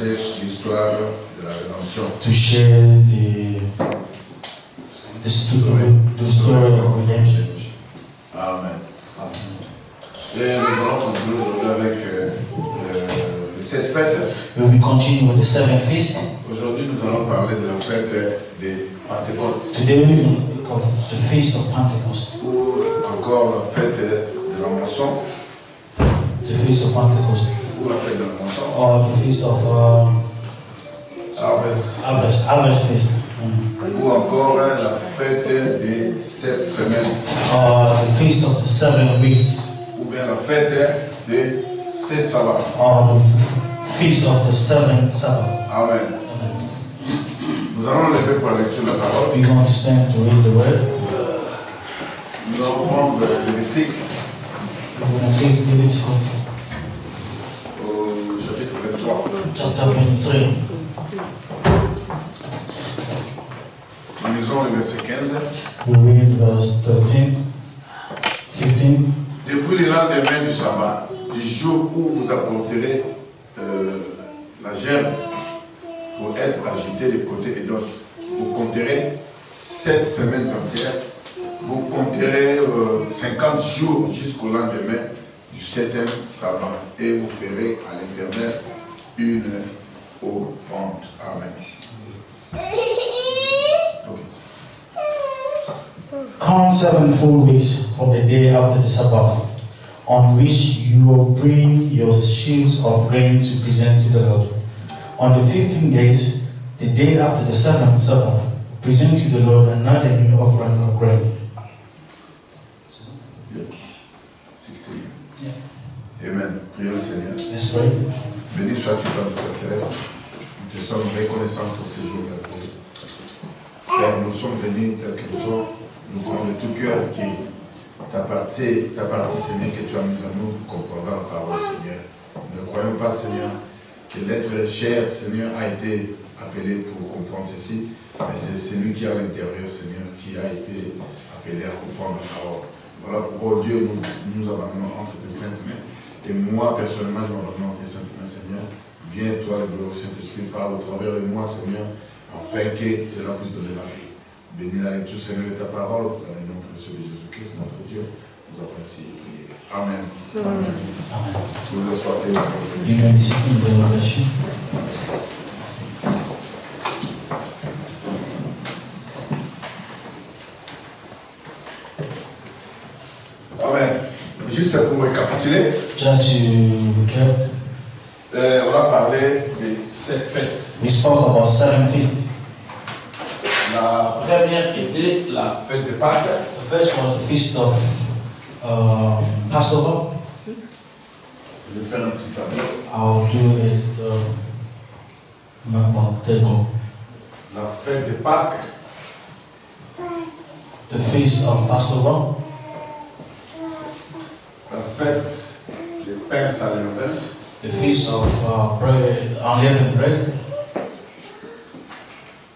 partager l'histoire de la rédemption. to share the the story, the story of redemption. Amen. Et nous allons continuer aujourd'hui avec euh, euh, les sept fêtes. We will continue with the seventh feast. Aujourd'hui, nous allons parler de la fête des Pentecôtes, Today we will speak of the feast of Pentecost, ou encore la fête de la moisson, the feast of Pentecost, ou la fête de la moisson, or the feast of uh, harvest, harvest, harvest feast, Mm. ou encore la fête des sept semaines, or the feast of the seven weeks, ou bien la fête des sept sabbats. or the feast of the seven Sabbath. Amen. Nous allons lever pour la lecture de la parole. We're going to stand to read the word. Nous allons prendre Lévitique We're going to take 23. Chapter 23. Nous lisons le verset 15. We read verse 13, 15. Depuis le lendemain du sabbat, du jour où vous apporterez euh, la gerbe pour être agitée de côté et d'autre, vous compterez sept semaines entières, vous compterez euh, 50 jours jusqu'au lendemain du septième sabbat et vous ferez à l'éternel une offrande. Amen. Count seven full weeks from the day after the Sabbath, on which you will bring your sheaves of grain to present to the Lord. On the fifteenth days, the day after the seventh Sabbath, present to the Lord another new offering of grain. 16. Amen. Prions le Seigneur. Let's pray. Béni sois-tu, Père Père Céleste. Nous te sommes reconnaissants pour ce jour merveilleux. Père, nous sommes venus tels que nous sommes. Nous croyons de tout cœur que ta partie, ta partie, Seigneur, que tu as mise en nous, comprendra la parole, Seigneur. Nous ne croyons pas, Seigneur, que l'être cher, Seigneur, a été appelé pour comprendre ceci, mais c'est celui qui est à l'intérieur, Seigneur, qui a été appelé à comprendre la parole. Voilà pourquoi Dieu nous, nous abandonnons entre tes saintes mains. Et moi, personnellement, je m'abandonne entre tes saintes mains, Seigneur. Viens, toi, le gloire au Saint-Esprit, parle au travers de moi, Seigneur, afin que cela puisse donner la vie. Bénis la lecture, Seigneur, de ta parole, dans le nom précieux de Jésus-Christ, notre Dieu. Nous avons ainsi prié. Amen. Amen. Amen. Vous vous assoyez. You may be seated, God bless you. Amen. Juste recap, euh, on a parlé des sept fêtes. we spoke about seven feasts. La première était la fête de Pâques. The first was the feast of uh, Passover. Je vais faire un petit tableau. I'll do it uh, the La fête de Pâques, the feast of Passover, la fête des pains sans levain, the feast of uh, bread, unleavened bread,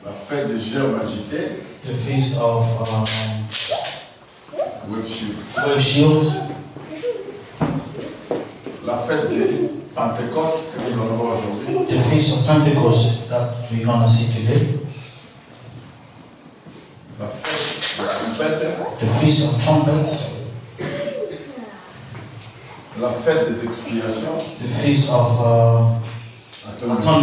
la fête des germes agités, the feast of um, with la fête c'est ce que nous allons voir aujourd'hui, the feast of Pentecost that we're gonna see today, la fête des trompettes, the feast of trumpets, la fête des expiations, the feast of uh, atonement,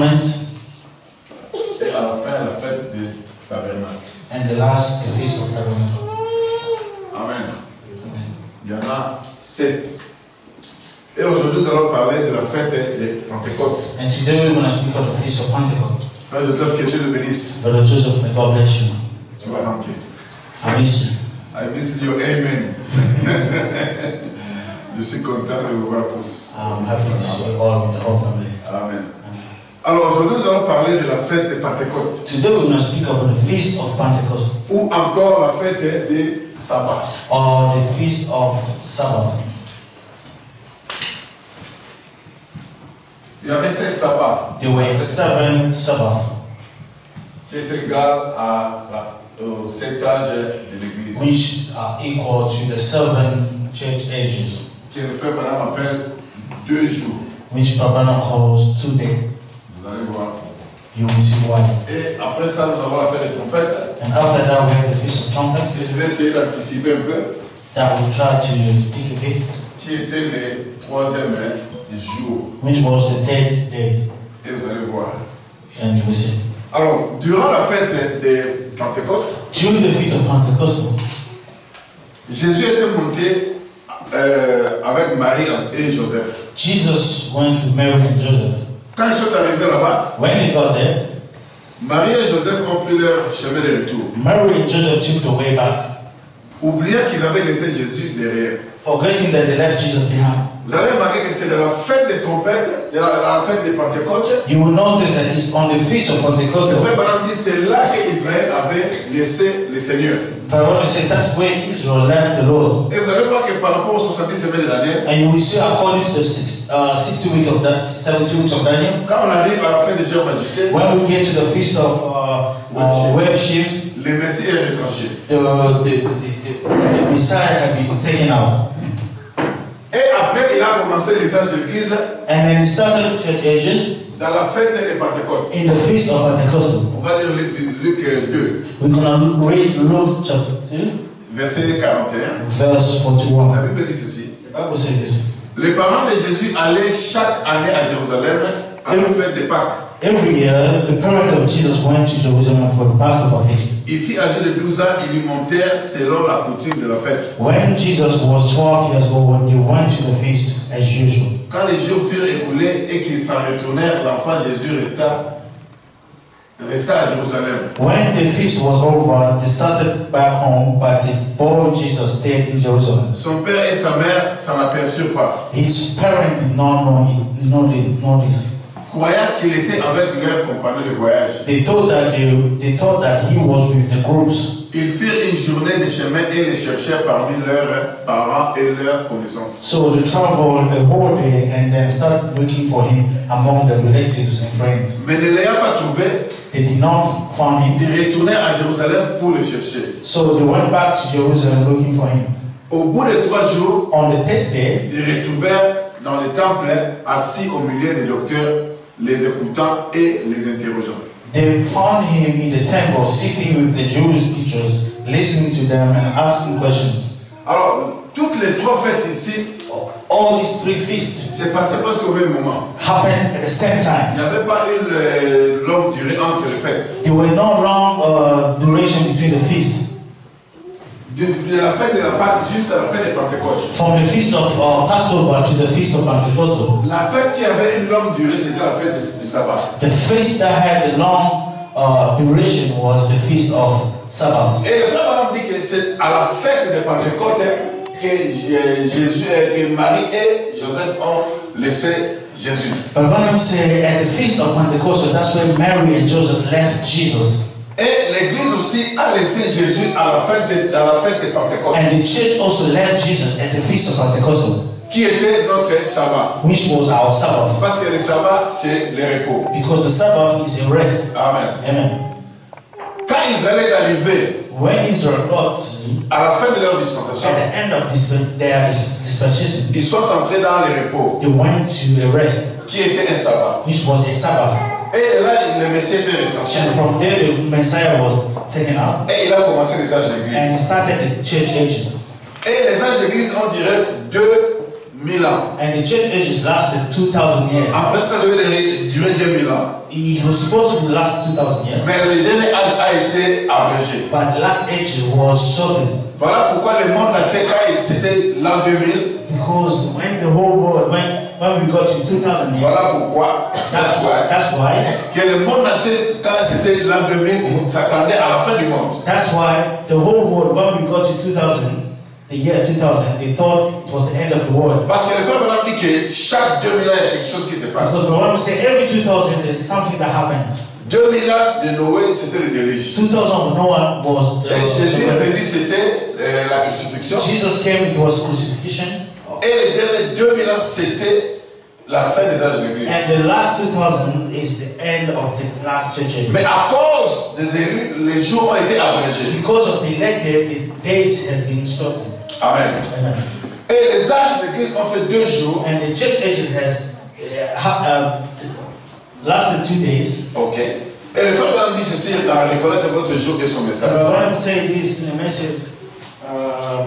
et à la fin la fête des tabernacles. and the last, the feast of tabernacle. Amen. Amen. Il y en a sept. Et aujourd'hui, nous allons parler de la fête des Pentecôtes. And today we're gonna speak of the feast of Pentecost. Frère Joseph, que Dieu le bénisse. Brother Joseph, may God bless you. Tu vas manquer. I miss you. I miss you. Amen. Je suis content de vous voir tous. I'm happy to see you all with the whole family. Amen. Alors aujourd'hui, nous allons parler de la fête des Pentecôtes. Today we're going to speak about the feast of Pentecost Ou encore la fête des sabbats. or the feast of Sabbath. Il y avait sept sabbats. There were seven Sabbath, Qui est égal à la, au sept âges de l'Église. which are equal to the seven church ages, Que le frère appelle deux jours. which Babana calls two days. Vous allez voir. You will see why. Et après ça, nous avons la fête des trompettes. And after that, we have the Feast of Trumpet Et je vais essayer d'anticiper un peu. that we'll try to speak a bit, Qui était le troisième hein, jour. which was the third day. Et vous allez voir. And you will see. Alors, durant la fête des Pentecôtes, During the Feast of Pentecost, Jésus était monté euh, avec Marie et Joseph. Jesus went with Mary and Joseph. Quand ils sont arrivés là-bas, When they got there, Marie et Joseph ont pris leur chemin de retour, Mary and Joseph took the way back, oubliant qu'ils avaient laissé Jésus derrière. forgetting that they left Jesus behind. Vous avez remarqué que c'est la fête des trompettes, la, fête des Pentecôtes, You will notice that it's on the Feast of Pentecost. le frère dit c'est là qu'Israël avait laissé le Seigneur. Israel left the Lord. Et vous allez voir que par rapport aux 70 semaines de Daniel, And you will see according to the six, uh, 60 week of that, 70 weeks of Daniel, quand on arrive à la fête des jours magiques, when we get to the Feast of uh, uh, le Messie est retranché. the, the, the, the, the Messiah had been taken out. Et après, il a commencé l'usage de l'Église And then he started church ages dans la fête des Pentecôtes. in the Feast of Pentecost. On va lire Luc, Luc 2, We're going to read Luke chapter 2, verset 41. verse 41. La Bible dit ceci. The Bible says this. Les parents de Jésus allaient chaque année à Jérusalem à la fête des Pâques. Every year, the parents of Jesus went to Jerusalem for the Passover feast. Il fit âgé de 12 ans, ils lui montèrent selon la coutume de la fête. When Jesus was 12 years old, they went to the feast as usual. Quand les jours furent écoulés et qu'ils s'en retournèrent, l'enfant Jésus resta, resta à Jérusalem. When the feast was over, they started back home, but the boy Jesus stayed in Jerusalem. Son père et sa mère s'en aperçurent pas, His parents did not know, he, know, know this. Croyant qu'il était avec leurs compagnons de voyage. They thought that they, they thought that he was with the groups. Ils firent une journée de chemin et les cherchèrent parmi leurs parents et leurs connaissances. So they traveled a whole day and then started looking for him among the relatives and friends. Mais ne l'ayant pas trouvé, They did not find him. ils retournèrent à Jérusalem pour le chercher. So they went back to Jerusalem looking for him. Au bout de trois jours, On the third day, ils retrouvèrent dans le temple assis au milieu des docteurs, les écoutant et les interrogeant. they found him in the temple sitting with the Jewish teachers, listening to them and asking questions. Alors, toutes les trois fêtes ici, All these three feasts c'est passé presque au même moment. happened at the same Il time. n'y avait pas une euh, longue durée entre les fêtes. There were no long uh, duration between the feasts. De, de la fête de la Pâque jusqu'à la fête des Pentecôtes. From the feast of uh, Passover to the feast of Pentecost. La fête qui avait une longue durée, c'était la fête du, sabbat. The feast that had a long uh, duration was the feast of Sabbath. Et le frère dit que c'est à la fête des Pentecôtes que Jésus, que Marie et Joseph ont laissé Jésus. But Branham said at the feast of Pentecost, that's where Mary and Joseph left Jesus. Et l'Église aussi a laissé Jésus à la fête de, à la fête des Pentecôtes, And the church also left Jesus at the feast of Pentecost, qui était notre sabbat. which was our Sabbath. Parce que le sabbat, c'est le repos. Because the Sabbath is a rest. Amen. Amen. Quand Israël est arrivé When Israel got à la fin de leur at dispensation, the end of this, their dispensation, ils sont entrés dans le repos, they went to a rest, qui était un sabbat. which was a Sabbath. Et là, le Messie était retranché. And from there, the Messiah was taken out Et il a commencé les âges and d'église. started the church ages. Et les âges d'église, on dirait 2000 ans. And the church ages lasted 2,000 years. Après ça devait durer 2000 ans. It was supposed to last 2,000 years, Mais le dernier âge a été abrégé. but the last age was shortened Voilà pourquoi le monde quand il- c'était l'an 2000, because when the whole world, when, when we got to 2,000 years, voilà pourquoi, that's why, that's why, que le monde entier, quand c'était l'an 2000, il s'attendait à la fin du monde. that's why the whole world, when we got to 2000, the year 2000, they thought it was the end of the world. Parce que le frère Branham dit que chaque 2000 ans, il y a quelque chose qui se passe. Because the one say every 2000 there's something that happens. 2000 ans de Noé, c'était le déluge. 2000 of Noah was the, Et Jésus est the- venu, c'était euh, la crucifixion. Jesus came, it was crucifixion, Et les derniers 2000 ans, c'était la fin des âges de l'église. and the last 2000 is the end of the last church age. Mais à cause des élus, les jours ont été abrégés. Because of the elected, the days has been shortened. Amen. Amen. Et les âges de l'église ont fait deux jours. And the church ages has uh, uh, lasted two days. Ok. Et le frère Branham dit ceci dans reconnaître votre jour et son So message. Brother say this in a message. Uh,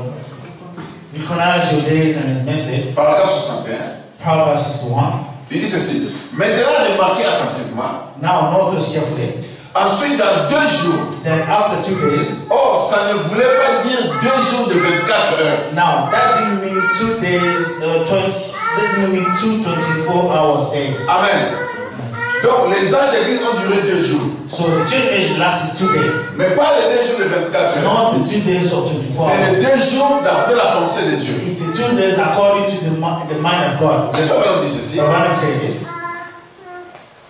your days and his message. Paragraphe 61. Proverbs 61. Il dit ceci. Maintenant, remarquez attentivement. Now notice carefully Ensuite, dans deux jours. that after two days, Or, ça ne voulait pas dire deux jours de 24 heures. now that didn't mean two days, uh, 20, that didn't mean two 24 hours days. Amen. Donc, les gens d'église ont duré deux jours. So the church lasted two days. Mais pas les deux jours de 24 heures. Not the two days or 24 C'est les deux jours d'après la pensée de Dieu. It's the two days according to the, the mind of God. Les frères dit ceci. This,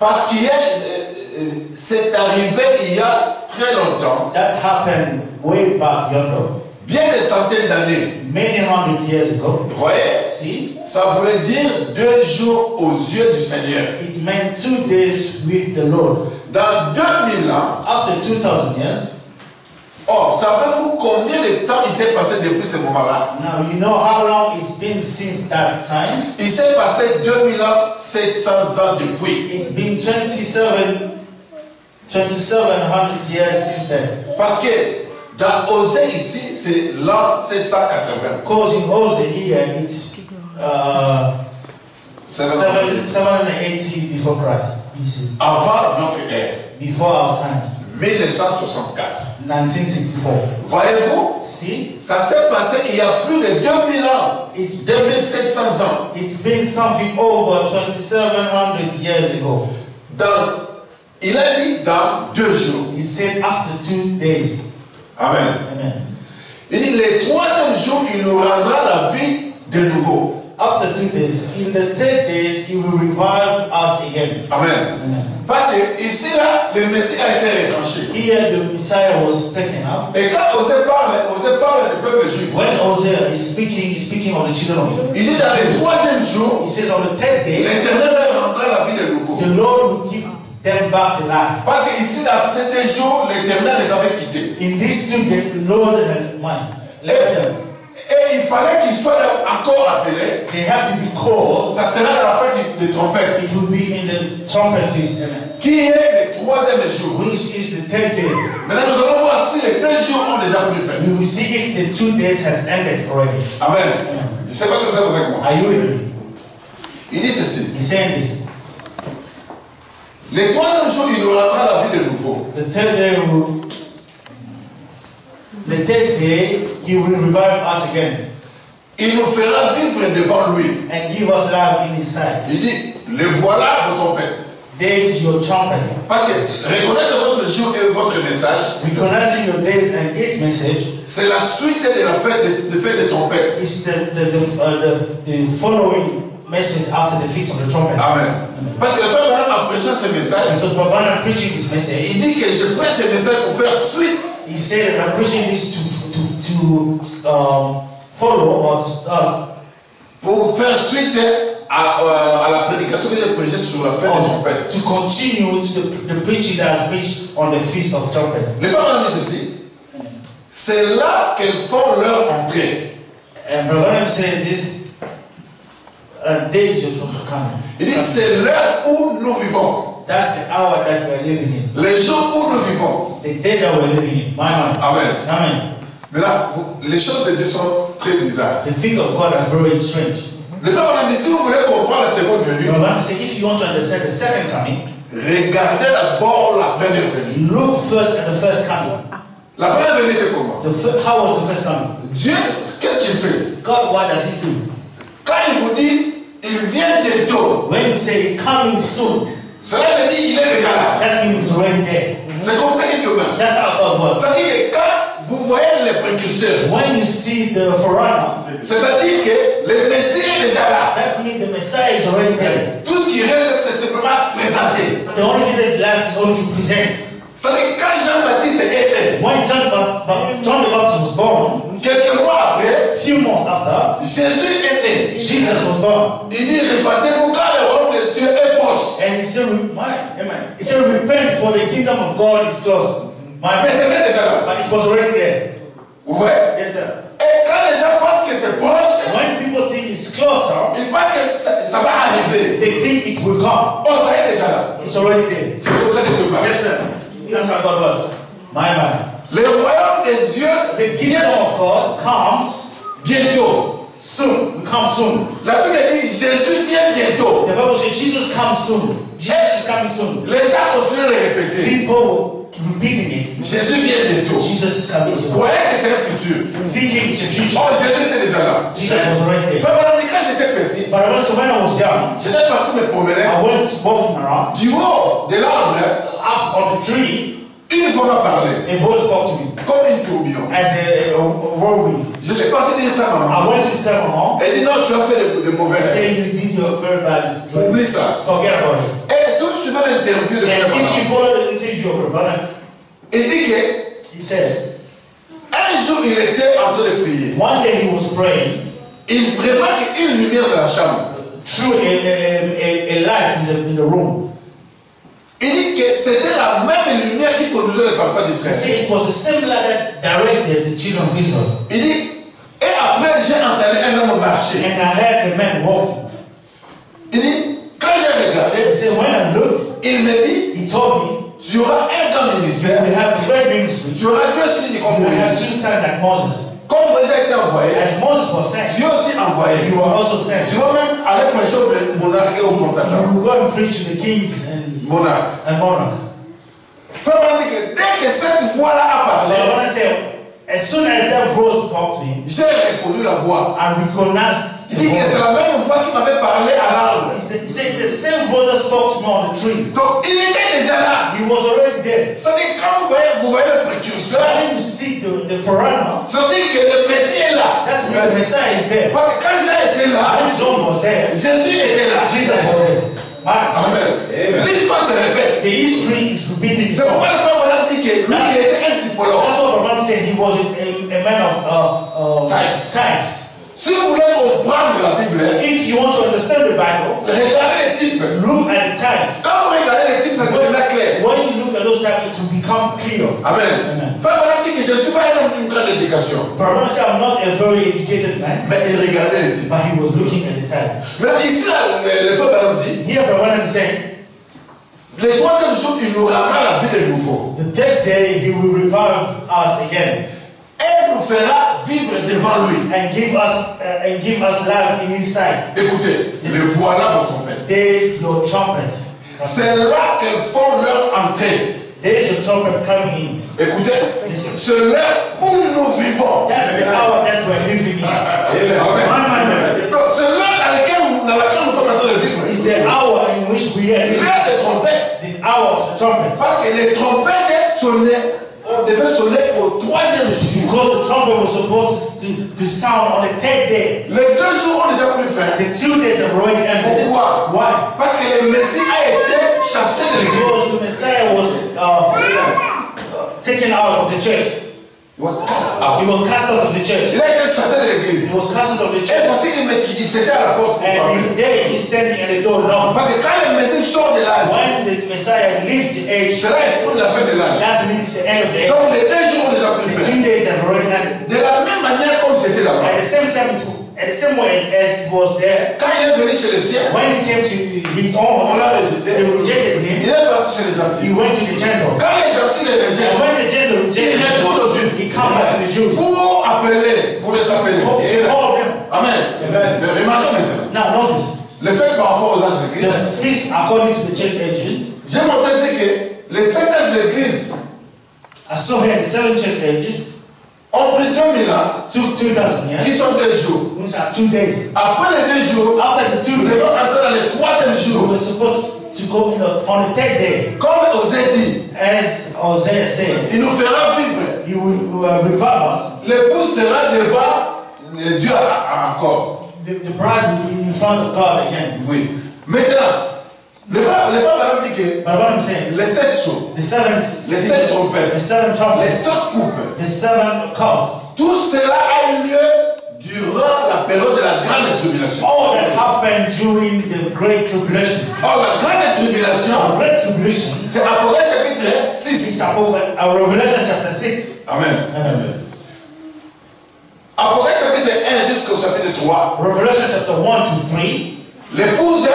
Parce qu'il y a, euh, euh, c'est arrivé il y a très longtemps, that happened way back yonder, bien des centaines d'années. many hundred years ago. Vous voyez, See, ça voulait dire deux jours aux yeux du Seigneur. it meant two days with the Lord. Dans 2000 ans, After 2000 years, or, savez-vous combien de temps il s'est passé depuis ce moment-là? Now you know how long it's been since that time? Il s'est passé 2000 ans, 700 ans depuis. It's been 27, 2700 years since then. Parce que dans Osée ici, c'est l'an 780. Because in Hosea here, it's uh, 780. seven, 780 before Christ, BC, Avant notre ère, before our time, 1964. 1964. Voyez-vous? See, Ça s'est passé il y a plus de 2000 ans, it's 2700 ans. it's been something over 2700 years ago. Dans, il a dit dans deux jours. He said after two days. Amen. Amen. Il dit le troisième jour, il nous rendra la vie de nouveau. After two days, in the third days, he will revive us again. Amen. Amen. Parce que ici, là, le Messie a été retranché. Here, the Messiah was taken up. Et quand Osée parle, Osée parle du peuple juif. When Hosea is speaking, he's speaking of the children of Israel. Il dit dans le troisième jour, He says on the third day, l'éternel rendra la vie de nouveau. the Lord will give them back life. Parce que ici, dans ces deux jours, l'éternel les avait quittés. In these two days, the Lord had mine. Left them. Et il fallait qu'ils soient encore appelés. They have to be called. Ça sera à la fin des trompettes. It will be in the trumpet feast. Amen. Qui est le troisième jour? Which is the third day? Maintenant, nous allons voir si les deux jours ont déjà pris fin. We will see if the two days has ended already. Amen. Je ne sais pas si vous êtes avec moi. Are you with me? Il dit ceci. He's saying this. Le troisième jour, il nous rendra la vie de nouveau. The third day will. The third day, he will revive us again Il nous fera vivre devant lui. and give us life in his sight. Il dit, le voilà vos trompettes. There's your trumpet. Parce que reconnaître votre jour et votre message, Recognizing your days and its message c'est la suite de la fête de, de fête des trompettes. is the, the, the, uh, the, the following message after the feast of the trumpet. Amen. Parce que le frère Branham, en prêchant ce message, Because Babana preaching this message, il dit que je prêche ce message pour faire suite he said I'm preaching this to to to um, follow or to start pour faire suite à, euh, à la prédication que j'ai prêchée sur la fête des trompettes. to continue to the, the preaching that has preached on the feast of trumpet. Les femmes ont dit ceci. C'est là qu'elles font leur entrée. And said this. Is your trumpet coming. Il dit c'est l'heure où nous vivons. That's the hour that we're living in. Les jours où nous vivons. The day that we're living in. My mind. Amen. Amen. Maintenant, vous- les choses de Dieu sont très bizarres. The things of God are very strange. Les femmes ont dit si vous voulez comprendre la seconde venue, Babana said if you want to understand the second coming, regardez d'abord la première venue. look first at the first coming. La première venue était comment? The fir- how was the first coming? Dieu, qu'est-ce qu'il fait? God, what does He do? Quand il vous dit il vient bientôt, When you say coming soon, cela veut dire il est déjà là. that means it's already there. C'est comme ça qu'il marche. That's how God works. Ça veut dire que quand vous voyez les précurseurs, When you see the forerunner, c'est-à-dire que le Messie est déjà là. that means the Messiah is already there. Tout ce qui reste, c'est simplement présenter. The only thing that's left is only to present. C'est-à-dire quand Jean-Baptiste est né, When John, John the Baptist was born, quelques mois après, a few months after, Jésus est né. Jesus was born. Il dit, répandez-vous quand le royaume des cieux est proche. And he said, "Re- my, amen. He said, repent for the kingdom of God is close. Mais My, c'était déjà là. but it was already there. Vous voyez? Yes, sir. Et quand les gens pensent que c'est proche, When people think it's closer, ils pensent que ça, ça va arriver. they think it will come. Oh, ça y est déjà là. It's already there. C'est comme ça que Dieu marche. Yes, sir. My man. Le royaume de Dieu The kingdom of God comes bientôt. soon. Come soon. La Bible dit Jésus vient bientôt. The Bible says Jesus comes soon. Jesus is coming soon. Les gens continuent de répéter. People. Jésus vient bientôt. Jesus Vous voyez que c'est un futur? Oh, Jésus était déjà là. Jesus was already there. Quand j'étais petit, But I remember when I was young, j'étais parti me promener. I went walking around. Du haut de l'arbre, Up on the tree, une voix m'a parlé, a voice spoke to me comme une tourbillon. as a, whirlwind. Je suis parti dire ça à ma I maman. went to Elle dit non, tu as fait de, de mauvais saying you did your very bad. Oublie ça. Forget about it. Et si suivez l'interview de And if you follow il dit que he said, un jour il était en train de prier. one day he was praying Il remarque une lumière dans la chambre. through a, a, a, a light in the, in the room. Il dit que c'était la même lumière qui conduisait les enfants He d'Israël. it was the same light that directed the children of Israel. Il dit, et après j'ai entendu un homme marcher. And I heard the man walking. Il dit, quand j'ai He regardé, said, when I looked, il me dit, he told me, tu auras un grand ministère, we have a great ministry. tu auras deux signes comme You have two sons like Moses. Comme Moïse a été envoyé, As Moses was sent, Dieu aussi envoyé. you are also sent. Tu vas même aller prêcher au monarque et au comptateur. You go and preach to the kings and, Monarque. and monarch. Frère dit que dès que cette voix-là a parlé, as soon as that voice spoke to him, j'ai reconnu la voix. I recognized dit que c'est la même voix qui m'avait parlé à l'arbre. He said, he said the same voice that spoke to me on the tree. Donc il était déjà là. He was already there. C'est-à-dire quand vous voyez, vous voyez le précurseur, When you see the, the forerunner, c'est-à-dire que le Messie est là. that's when the Messiah is there. Parce que quand Jean était là, When John was there, Jésus était là. Jesus was there. Amen. L'histoire se répète. the history is repeating C'est pourquoi le frère dit que lui, il était un typologue. That's what said. He was a, a man of uh, uh, Type. types. Si vous voulez comprendre la Bible, If you want to understand the Bible, regardez les types. look at the types. Quand vous regardez les types, ça devient clair. When you look at those types, it will become clear. Amen. Frère Branham dit que je ne suis pas un homme d'une grande éducation. But said, I'm not a very educated man, Mais il regardait les types. but he was looking at the type. Maintenant, ici, le, frère Branham dit, Here, Abraham is saying, le troisième jour, il nous rendra la vie de nouveau. the third day he will revive us again Et nous fera vivre devant lui. and give us uh, and give us life in His sight. Écoutez, le voilà votre trompette. There's your trumpet. C'est là qu'elles font leur entrée. There's your trumpet coming in. Écoutez, c'est l'heure où nous vivons. That's the hour that we're living in. Amen. C'est l'heure dans laquelle, nous- dans laquelle nous sommes en train de vivre. It's the hour in which we are living. L'heure des trompettes. The hour of the trumpet. Parce que les trompettes sonnaient, on devait sonner au troisième jour. Because the trumpet was supposed to, to sound on the third day. Les deux jours ont déjà pris fin. The two days have already ended. Pourquoi Why? Parce que le Messie a été chassé de l'église. Because the Messiah was uh, taken out of the church. Il was cast He out. was cast out of the church. Il a été chassé de l'église. He was cast out of the Et church. voici qu'il me dit, il s'était à la porte. And he, there he's standing at the door knocking. Parce que quand le Messie sort de l'âge, When the Messiah leaves the age, cela exprime la fin de l'âge. that means the end of the age. Donc les deux jours ont déjà pris The two days have already ended. De la même manière comme c'était At là-bas. the same time, it- at the same way as it was there, Quand il est venu chez les siens, when he came to his on own, l'a rejeté. they rejected Il him. est parti chez les He gentils. went to the Gentiles. Quand les gentils les rejettent, when the Gentiles il rejected retourne aux Juifs. he come back to the Jews. Pour appeler, pour les appeler. Them. Amen. Mais maintenant. Now notice, Le fait par rapport aux âges de the Christ, feast according to the church ages, j'ai montré c'est que les cinq âges de l'Église I saw here the seven church ages pris 2000 ans, took 2,000 qui years, sont deux jours. which are two days. Après les deux jours, After the two nous days, devons entrer dans le troisième jour. were supposed to go in the, on the third day, Comme Osée dit, as Isaiah said, il nous fera vivre. He will uh, revive us. L'épouse sera devant Dieu encore. The, the bride will be in front of God again. Oui. Maintenant, le frère, le frère Madame dit que les sept sceaux, the seven, les sept trompettes, the seven les sept coupes, the tout cela a eu lieu durant la période de la grande tribulation. all that happened during the great tribulation. Or la grande The tribulation, great tribulation c'est Apocalypse chapitre is 6. about uh, Revelation chapter 6. Amen. Amen. Apocalypse chapitre 1 jusqu'au chapitre 3, Revelation chapter 1 to 3. l'épouse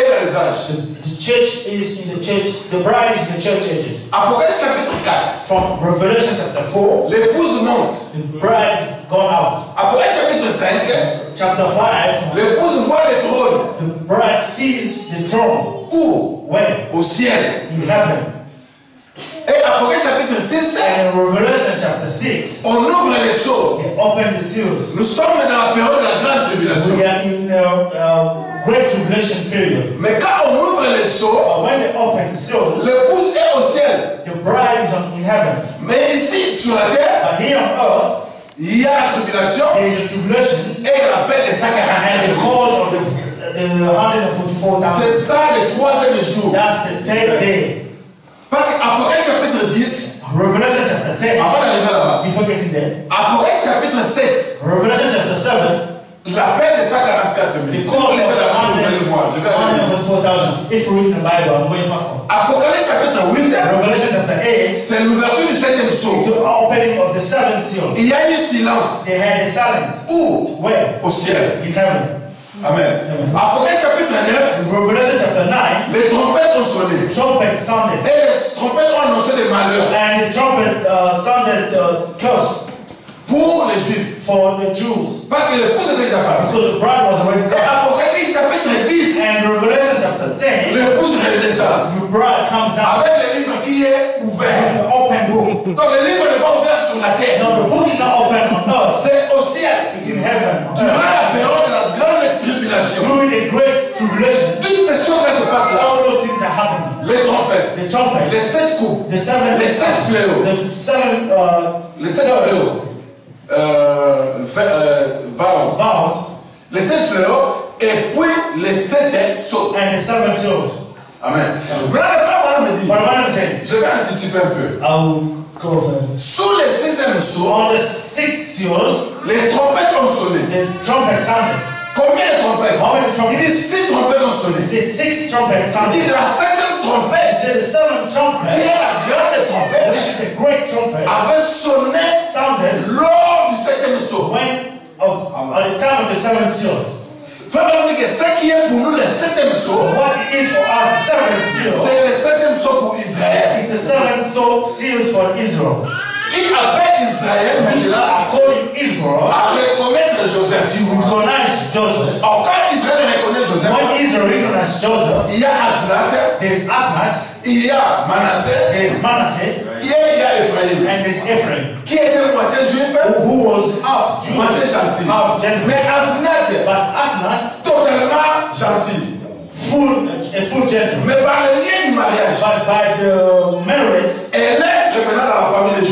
est dans les âges. The, church is in the church, the bride is in the church ages. Apocalypse chapitre 4, From Revelation chapter 4, l'épouse monte. the bride gone out. Apocalypse chapitre 5, Chapter 5, l'épouse voit le trône. the bride sees the throne. Où Where? Au ciel. In heaven. Et Apocalypse chapitre 6, And in Revelation chapter 6, on ouvre les sceaux. they open the seals. Nous sommes dans la période de la grande tribulation. We are in a, uh great tribulation period. Mais quand on ouvre les sceaux, But when they open the seals, l'épouse est au ciel. the bride is on, in heaven. Mais ici, sur la terre, But here on earth, il y a la tribulation there is a tribulation et l'appel des 144 and the cause of the, the 144,000. C'est ça le troisième jour. That's the third day. Parce qu'Apocalypse chapitre 10, Revelation chapter 10. avant d'arriver là-bas, Before getting there, Apocalypse chapitre 7, Revelation chapter 7, l'appel des 144 the 000. Si call vous of lisez vous allez voir. Je vais aller. If you read the Bible, I'm going fast for. Apocalypse chapitre 8, Revelation chapter 8, c'est l'ouverture du septième it's the opening of the seventh seal. Il y a eu silence. They had a silence. Où Where? Au ciel. In heaven. Amen. Apocalypse chapitre 9, Revelation chapter 9, les trompettes ont sonné. trumpet sounded. Et les trompettes ont annoncé des malheurs And the trumpet uh, sounded uh, curse pour les juifs. for the Jews. Parce que l'épouse est déjà partie. Because the bride was already gone. Apocalypse chapitre 10, And Revelation chapter 10, l'épouse redescend. the bride comes down Avec le livre qui est ouvert. open book. Donc le livre n'est pas ouvert sur la terre. Now the book is not open on earth, C'est au ciel. it's in heaven. Durant la période de la grande tribulation. During the great tribulation, Toutes ces choses-là se passent là. all those things are happening. Les trompettes, The trumpet, les sept the seven, les sept fléaux, the seven uh, les sept fléaux, euh, euh, les sept fléaux, et puis les sept sauts. and the seven seals. Amen. Maintenant, le frère me dit, je vais anticiper un peu. I'll go further. Sous les sixième seals, les trompettes ont sonné. the trumpet sounded. Combien de trompettes? How many Il trumpets? dit six trompettes ont sonné. Says six trumpets Il sounded. dit la septième trompette, the seventh qui trumpet, est la grande which trompette, is the great trumpet, avait sonné sounded lors du septième saut. when of at the time of the seventh seal. Frère dit que ce qui est pour nous le septième saut, seal, c'est le septième saut pour Israël. is the seventh soul seals for Israel. Qui appelle Israël maintenant are calling Israel à reconnaître Joseph. to recognize Joseph. Alors, quand Israël reconnaît Joseph, When Israel recognizes Joseph, il y a Asnat, there's Asmat, il y a Manasseh, there's Manasseh, et il y a Ephraim. and there's Ephraim, Qui était moitié juif, who, who was half moitié Jewish, gentil. half Gentile. Mais Asnat, But Asmat, totalement gentil. full, a full gentleman. Mais par le lien du mariage, But by the marriage, elle est maintenant dans la famille des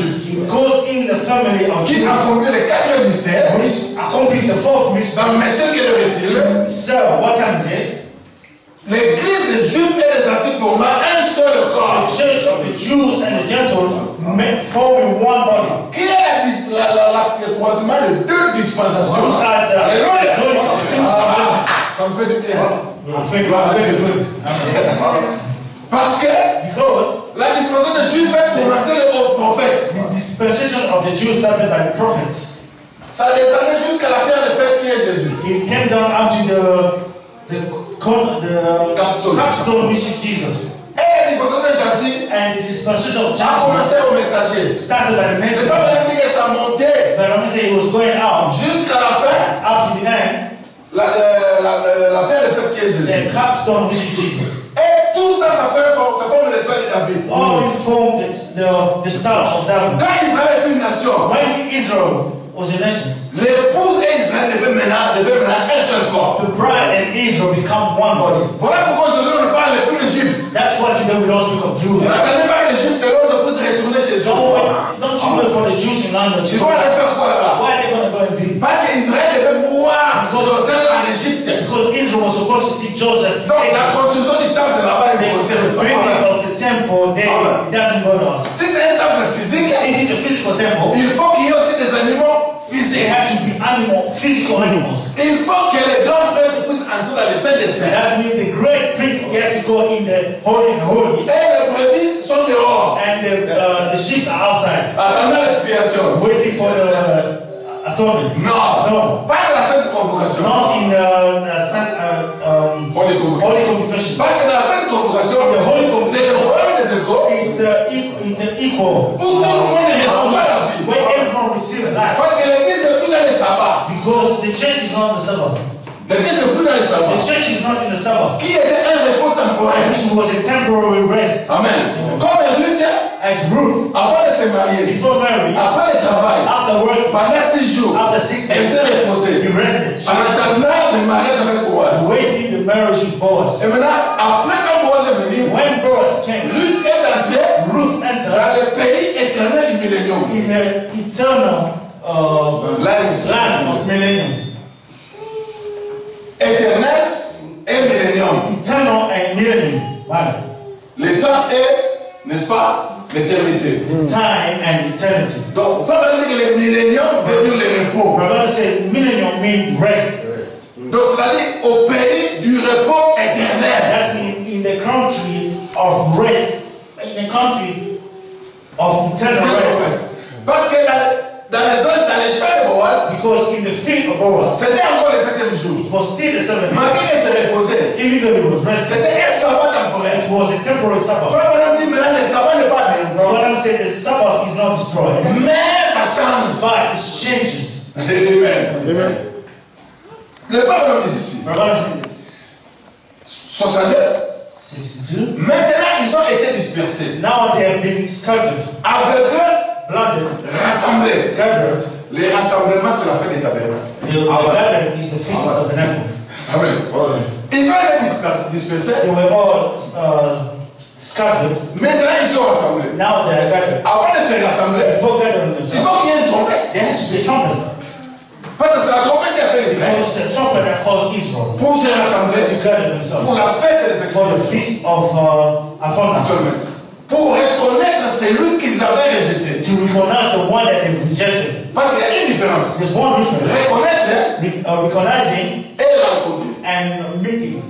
the family of Qui a fondé le quatrième mystère. which accomplished the fourth mystery. Dans le message que leur est-il So, what time is it? L'église des juifs et des gentils formant un seul The corps. church of the Jews and the Gentiles forming one body. Qui est la, la, la, le croisement de deux dispensations? Which are the- Alléluia. the two Ah, ça me fait du bien. Good. Parce que Because la dispensation des juifs fait commencer le haut prophète. the dispensation of the Jews started by the prophets. Ça descendait jusqu'à la pierre de fête qui est Jésus. It came down up to the the the Capstone. capstone which is Jesus. Et la dispensation des gentils And the dispensation of a John commencé au messager. started by the C'est messenger. pas vrai que ça montait But I'm say it was going out jusqu'à la fin, up to the end, la, euh, la, euh, la pierre de fête qui est Jésus. the capstone which is Jesus. Et tout ça, ça fait ça forme le toit de David. All this formed the, the, the stars of David. Quand Israël est une nation, When Israel was a nation, l'épouse et Israël devaient maintenant, devaient maintenant un seul corps. the bride and Israel become one body. Voilà pourquoi aujourd'hui on ne parle plus de juifs. That's what today we don't speak of Jews. N'attendez pas que les juifs de l'autre puissent retourner chez eux. Don't, don't you wait for the Jews in London dois aller faire quoi là-bas Why are they going to go and be? Parce qu'Israël Supposed to see Joseph. Donc la construction du temple là-bas est The négociée. building of the temple, they, it doesn't bother us. Si c'est un temple physique, If it's a physical temple, il faut qu'il y ait aussi des animaux physiques. have to be animal, physical animals. Il faut que les grands prêtres puissent entrer dans les saints des saints. that means the great priest gets to go in the holy and holy, Et les brebis sont dehors, and the, uh, the sheep are outside, attendant l'expiation. waiting for the uh, atonement. Non. No. Pas dans la sainte convocation. Not in the uh, san- uh, um, Holy convocation. holy convocation. Parce que dans la sainte convocation, The Holy Convocation. c'est le royaume des échos It's the, the equal. où tout le monde reçoit la vie. Where everyone receives life. Parce que l'église n'est plus dans sabbats. Because the church is not in the Sabbath. L'église n'est plus dans The church is not in the Sabbath. Qui était un repos temporaire. Which was a temporary rest. Amen. Comme As Ruth, avant de se marier, before marriage, après le travail, after work, pendant six jours, after six elle days, s'est reposée. he rested. En attendant le mariage avec Boaz. Waiting the marriage with Boaz. Et maintenant, après quand Boaz est venu, When Boaz came, Ruth est entrée Ruth dans entered le pays éternel du millénium. in the eternal uh, Land. land of millennium. Éternel et millénium. Eternal and millennium. Right. Le temps est, n'est-ce pas, l'éternité. Time and eternity. Donc, même dire que le millénium veut dire le repos. To say millennium means rest. Donc, c'est-à-dire au pays du repos éternel. That's mean in the country of rest. In the country of eternal rest. Parce que dans, les, dans les champs de Boaz, Because in the field of Boaz, c'était encore le septième jour. it was still the seventh. Malgré qu'il se reposait, Even though it was resting, c'était un sabbat temporaire. it was a temporary Sabbath. Frère Bonhomme dit maintenant le sabbat n'est pas what I'm saying, the Sabbath is not destroyed, Mais ça change. but it changes. Amen. Le frère Bonhomme dit ici. I'm saying, 62. 62. Maintenant, ils ont été dispersés. Now they have been scattered, Aveugles, blinded, rassemblés. gathered. Les rassemblements, c'est la fête des tabernacles. The, the gathered is the feast of tabernacle. Amen. Ils ont été dispers- dispersés. They were all scattered. Maintenant, ils sont rassemblés. Now they are gathered. Avant de se rassembler, il faut qu'il y ait une trompette. a trumpet. Parce que c'est la trompette qui appelle Israël. Because the trumpet that calls Israel Pour se rassembler, to gather pour themselves la fête des for the feast of uh, atonement. Actuellement. Pour reconnaître celui qu'ils avaient rejeté. To recognize the one that they've rejected. Parce qu'il y a une différence. There's one difference. Reconnaître hein, Re- uh, recognizing et rencontrer. and meeting.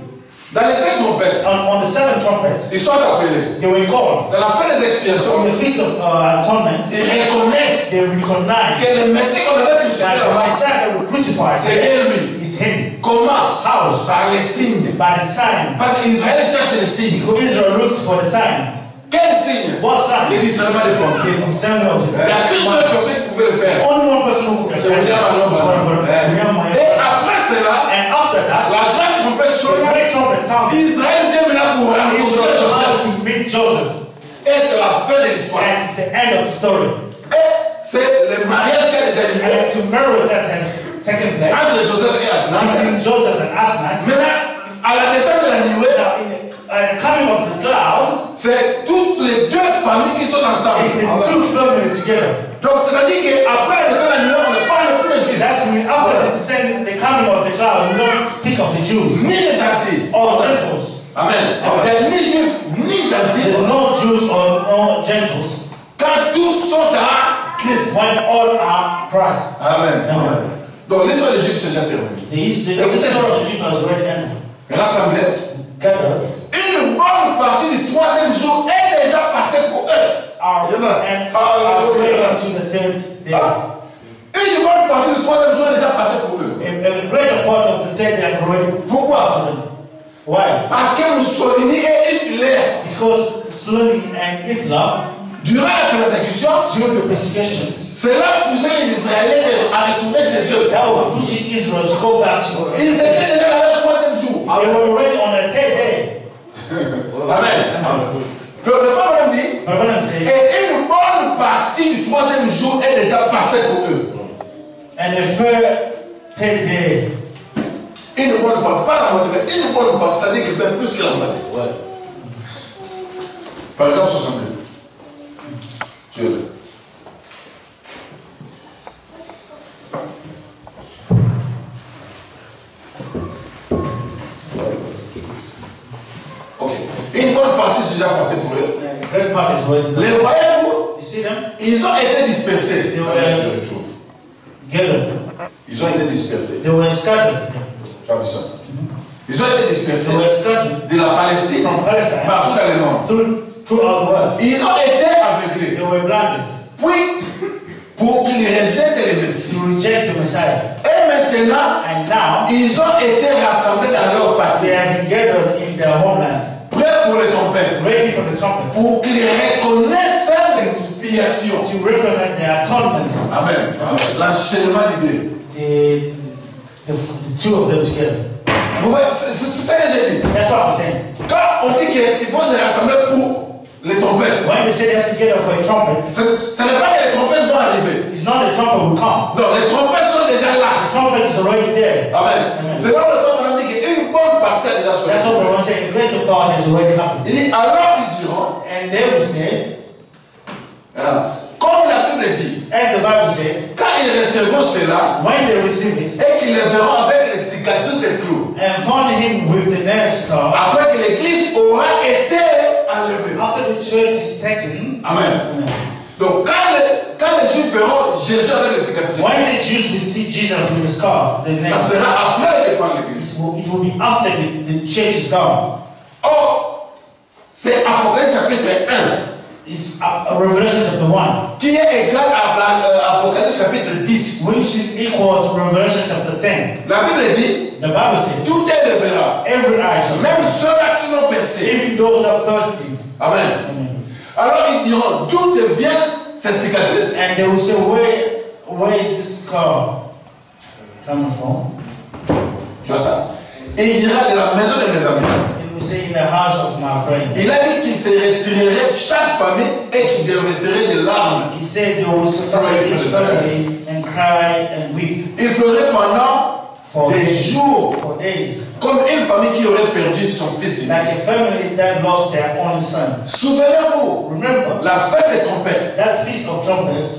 Dans les sept trompettes, On, on the seventh trumpet, ils sont appelés. they were called. Dans la fête des On expiations, the feast of uh, atonement, ils reconnaissent they recognize que le Messie qu'on avait crucifié là-bas, c'est bien lui. is him. Comment? How? Par les signes. By the sign. Parce qu'Israël cherche les signes. Because Israel looks for the signs. Quel signe What sign? Les discernements des pensées. The discernment of Il n'y a qu'une seule personne qui pouvait le faire. only one person who could C'est William Marion Et après cela, And after that, la grande trompette sonna. great trumpet. Israël vient maintenant pour rencontrer Joseph. to meet Joseph. Et c'est la fin de l'histoire. And it's the end of the story. Et c'est le mariage qui a déjà eu lieu And to marriage that has taken place entre Joseph et between Joseph and Asnath. Maintenant, à la descente de la nuée, Now, in the, uh, the coming of the cloud, c'est toutes les deux familles qui sont ensemble. is the two family together. Donc, c'est-à-dire qu'après la descente de nuée, on ne parle plus des Juifs, That's when after the descent, the coming of the cloud, we don't think of the Jews ni les gentils. or Gentiles. Amen. Et ni Juifs, ni gentils. There's no Jews or no Gentiles Quand tous sont à Christ. when all are Christ. Amen. Amen. Donc, l'histoire des Juifs, c'est déjà terminé. The, his- the, the story of the Jews has already ended. Rassemblés. Gathered Une bonne partie du troisième jour est déjà passée pour eux. Amen. Hallelujah. into the third day. Ah. Une bonne partie du troisième jour est déjà passée pour eux. A, greater part of the third day have already Pourquoi? Why? Parce que Mussolini et Hitler, Because Mussolini and Hitler, durant la persécution, during the persecution, cela poussait les Israéliens à retourner chez eux. that was pushing Israel to go back to Ils étaient déjà dans leur troisième jour. They were already on the third day. Amen. Le le frère dit, et une bonne partie du troisième jour est déjà passée pour eux. and the third day, Une bonne partie, pas la moitié, mais une bonne partie, ça dit que même plus que la moitié. Par exemple, 62. Tu déjà passée pour eux. Les voyez-vous, ils ont été dispersés. Ils ont été dispersés. Ils ont été dispersés de la Palestine, partout dans le monde. Ils ont été aveuglés. They were blinded. Puis, pour qu'ils rejettent le Messie. Et maintenant, And now ils ont été rassemblés dans leur patrie, pour les tempêtes, ready for the trumpet, pour qu'ils reconnaissent leurs expiations. to recognize their atonement. Amen. L'enchaînement d'idées. The, the, the two of them together. Vous voyez, c'est c'est- c'est ça que j'ai dit. That's what I'm saying. Quand on dit qu'il faut se rassembler pour les tempêtes, When they say they have to gather for a trumpet, ce n'est pas que les tempêtes vont arriver. it's not the trumpet will come. Non, les trompettes sont déjà The là. trumpet is already there. Amen. C'est là où le bonne partie a déjà That's sonné. what the saying. The greater part has already happened. Il dit, alors ils diront, And they will say, hein, comme la Bible dit, as the Bible said, quand ils recevront cela when they receive it, et qu'ils le verront avec les cicatrices des clous, and found him with the nail scar, après que l'église aura été enlevée. after the church is taken, Amen. Donc quand quand les Juifs verront Jésus avec les cicatrices, when the Jews will see Jesus with the scar, the ça sera après le départ de l'église. it will, it will be after the, the church is gone. Or, c'est Apocalypse chapitre 1 It's a, a Revelation chapter 1, qui est égal à euh, Apocalypse chapitre 10. which is equal to Revelation chapter 10. La Bible dit, The Bible says, tout est verra. every eye shall Même see, ceux-là qui l'ont percé. even those that are thirsty. Amen. Amen. Alors ils diront, d'où deviennent ces cicatrices And they will say, where, where is this scar coming from? Tu vois ça? Et il dira de la maison de mes amis. It will say, in the house of my friend. Il a dit qu'il se retirerait chaque famille et qu'il déverserait des larmes. He said they will Ça, and cry and weep Il pleurait pendant for des days. jours, For days. comme une famille qui aurait perdu son fils. Like a family that lost their only son. Souvenez-vous, Remember, la fête des trompettes. Trumpets,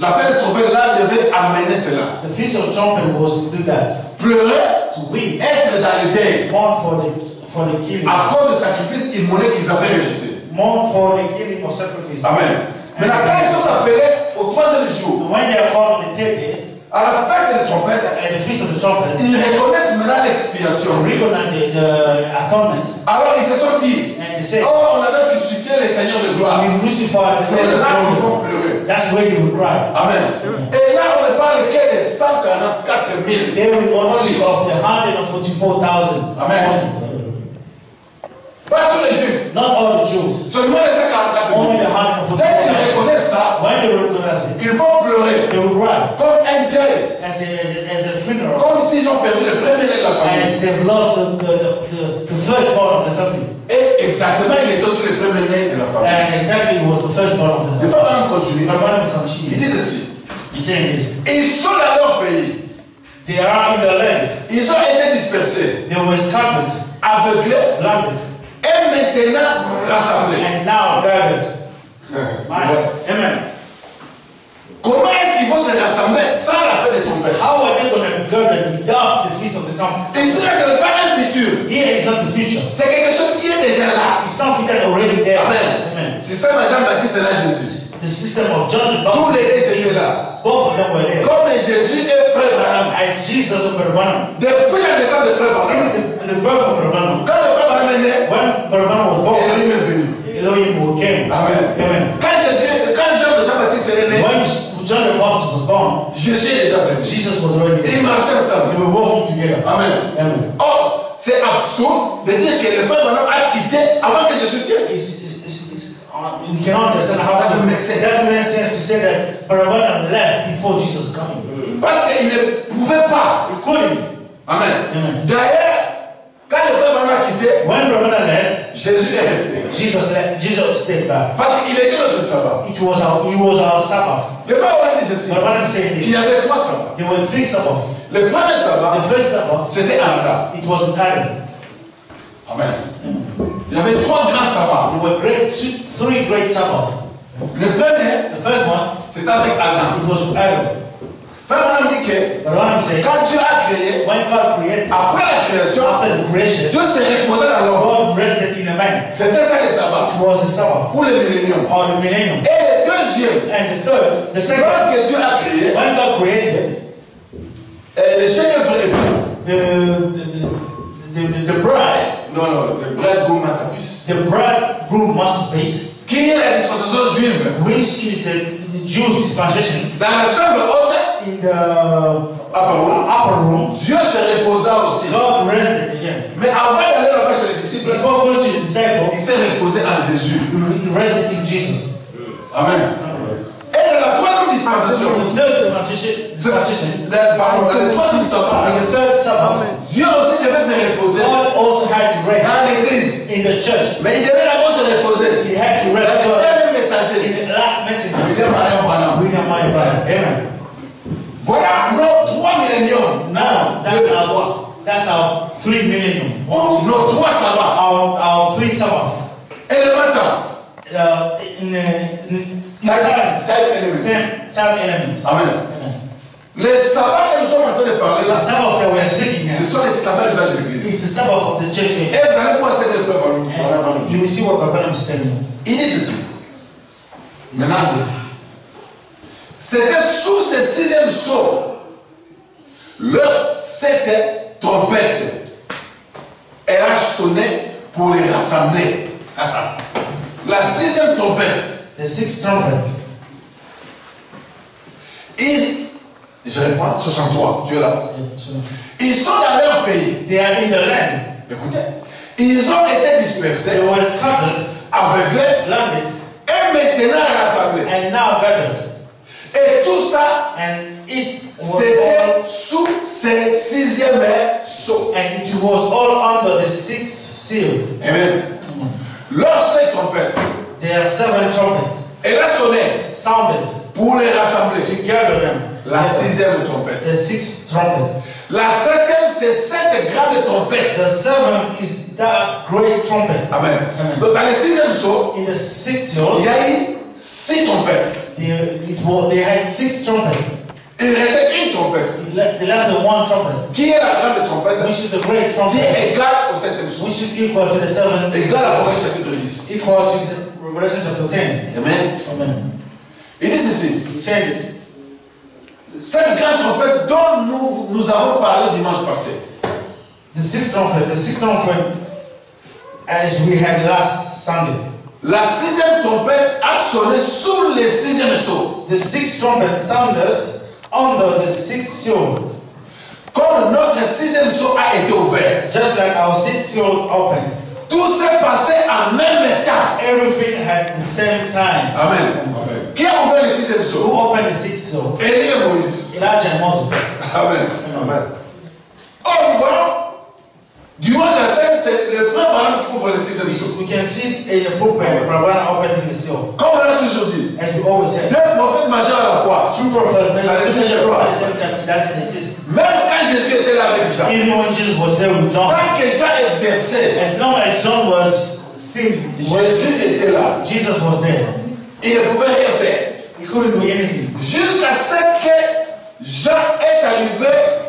La fête des trompettes là devait amener cela. the feast of trumpets was to do that. Pleurer, To weep, être dans le deuil mourn for the, for the killing, à cause des sacrifices immolés qu'ils avaient rejetés. mourn for the killing of sacrifice. Amen. Maintenant, quand ils sont appelés au troisième jour, When they are called on the third day, à la fête des trompettes, at the feast of the trumpet, ils reconnaissent maintenant l'expiation. recognize the, the atonement, Alors ils se sont dit, and say, oh, on avait crucifié les seigneurs de gloire. we crucified the Son of God. That's where they will cry. Amen. Et là, on ne parle que de 144 000. They will only of the 144,000. Amen. Pas tous les juifs, Not all the Jews. seulement les 144 000. Only the Dès qu'ils 144,000. reconnaissent ça, When they recognize it, ils vont pleurer they will cry comme un deuil, as a, as a, as a funeral, comme s'ils ont perdu le premier de la famille. as they've lost the, the, the, the firstborn of the family. Exactement, il est aussi le premier né de la famille. And exactly it was the firstborn of the family. we Ils continue, disent ceci. he's saying this. Ils sont dans leur pays. They are in the land. Ils ont été dispersés, They were scattered, aveuglés blinded, et maintenant rassemblés. and now gathered. Ouais. Amen. Comment est-ce qu'ils vont se rassembler sans la fête des trompettes How are they going to be gathered without the feast of the temple? Ici, là, ce n'est pas un futur. Here is not the future. C'est quelque chose qui est déjà là. It's something that already there. Amen. Amen. C'est ça, Jean-Baptiste et là, Jésus. The system of John the Tous Baptist. les deux étaient là. Both of them were there. Comme Jésus et Frère Branham. As Jesus of Barabana. Depuis la naissance de Frère Branham. Since the, the birth of Barabana. Quand le Frère Branham est né, When Barabana was born, Elohim est venu. Elohim came. Amen. Amen. Quand Jésus, John the Baptist was born, Jésus est déjà venu. Jesus was already Ils there. marchaient ensemble. They were walking together. Amen. Amen. Or, c'est absurde de dire que le frère Branham a quitté avant que Jésus vienne. We cannot understand how Doesn't make sense. Doesn't make sense to say that Barabana left before Jesus coming. Parce qu'il ne pouvait pas. He couldn't. Amen. Amen. D'ailleurs, quand le frère Branham a quitté, When Barabana left, Jésus est resté. Jesus left, Jesus stayed back. Parce qu'il était notre sabbat. It was our, it was our Sabbath. Le frère Branham dit ceci. Barabana said Il this. y avait trois sabbats. There were three Sabbaths. Le premier sabbat, The first Sabbath, c'était Adam. it was Adam. Amen. Il y avait trois grands sabbats. There were great, three great Sabbaths. Le premier, The first one, c'était avec Adam. it was with Adam. Quand Dieu a créé, when God created, après la création, after the creation, Dieu s'est reposé dans l'homme. God rested in a man. C'était ça le sabbat. It was the Sabbath, Pour le millénium. or the millennium. Et le deuxième, And the third, the second, lorsque Dieu a créé, when God created, euh, le chef époux, the, the, the, the, the bride, non, non, le bridegroom puce. the bridegroom masterpiece. Qui est la dispensation juive, which is the, the Jews dispensation, dans la chambre haute, in the ah, pardon, upper room, Dieu se reposa aussi. God rested again. Mais avant d'aller là-bas chez les disciples, Before going to the il disciples, s'est reposé en Jésus. he rested in Jesus. Amen. Et dans la troisième The dispensation, third dispensation, dispensation dans- pardon, dans la troisième in dispensation, the third Sabbath, Dieu aussi devait se reposer God also had to rest dans l'église. in the church. Mais il devait d'abord se reposer. He had to Dans rest le God dernier in messager, the last message. William Marion Branham. William Marion Branham. Amen. Voilà nos trois milléniums. Now that's our that's our three millennium. Ou nos trois sabbats. Our our three Sabbath. Élémentaires. Uh, in, in, in Type- time, type element. same same element. Amen. Les sabbats que nous sommes en train de parler The là, ce sont les sabbats des âges de l'église. is the Sabbath of the church age. Et vous allez voir ce que le frère va nous- dire. what Branham is telling you. Il dit ceci. Maintenant, c'était sous ce sixième saut, leur cette trompette, elle a sonné pour les rassembler. La sixième trompette, The sixth trumpet. ils, je réponds, 63, tu es là. Ils sont dans leur pays. They are in the land. Écoutez, ils ont été dispersés, They were scattered, aveuglés et maintenant rassemblés. and now gathered. Et tout ça, c'était sous ce sixième saut. and it was all under the sixth seal. Amen. Lorsque trompette, There are seven trumpets elle a sonné sounded pour les rassembler. to gather them. La sixième trompette. The sixth trumpet. La septième, c'est cette grande trompette. The seventh is that great trumpet. Amen. Amen. Donc dans le sixième saut, In the sixth il y a eu six trompettes. they, it was, they had six trumpets. Il restait une trompette. Left the one trumpet, Qui est la grande trompette? Which is the great Qui trumpet, est égale au septième which is equal to the seventh, Égale à Apocalypse chapitre 10. equal to the Revelation chapter 10. Amen. Amen. Il dit ceci. He said it. Cette grande trompette dont nous, nous avons parlé dimanche passé. The sixth trumpet, the sixth trumpet, as we had last Sunday. La sixième trompette a sonné sous le sixième saut. The sixth trumpet sounded under the sixth seal, Comme notre sixième saut a été ouvert. just like our sixth seal opened. Tout s'est passé en même temps. Everything had the same time. Amen. Qui a ouvert le sixième Who saut opened the sixth seal? Élie et Moïse. Elijah and Moses. Amen. Amen. On voit, durant la scène, c'est le Branham qui ouvre le. We can see in the Rabban seal. Comme on a toujours dit, As we always say, deux prophètes majeurs à la fois. two prophets, Ça. Même quand Jésus était là avec Jean, Even when Jesus was there with John, tant que Jean exerçait, as long as John was still Jésus était là. Jesus was there. Il ne pouvait rien faire. He couldn't do anything. Jusqu'à ce que Jean est arrivé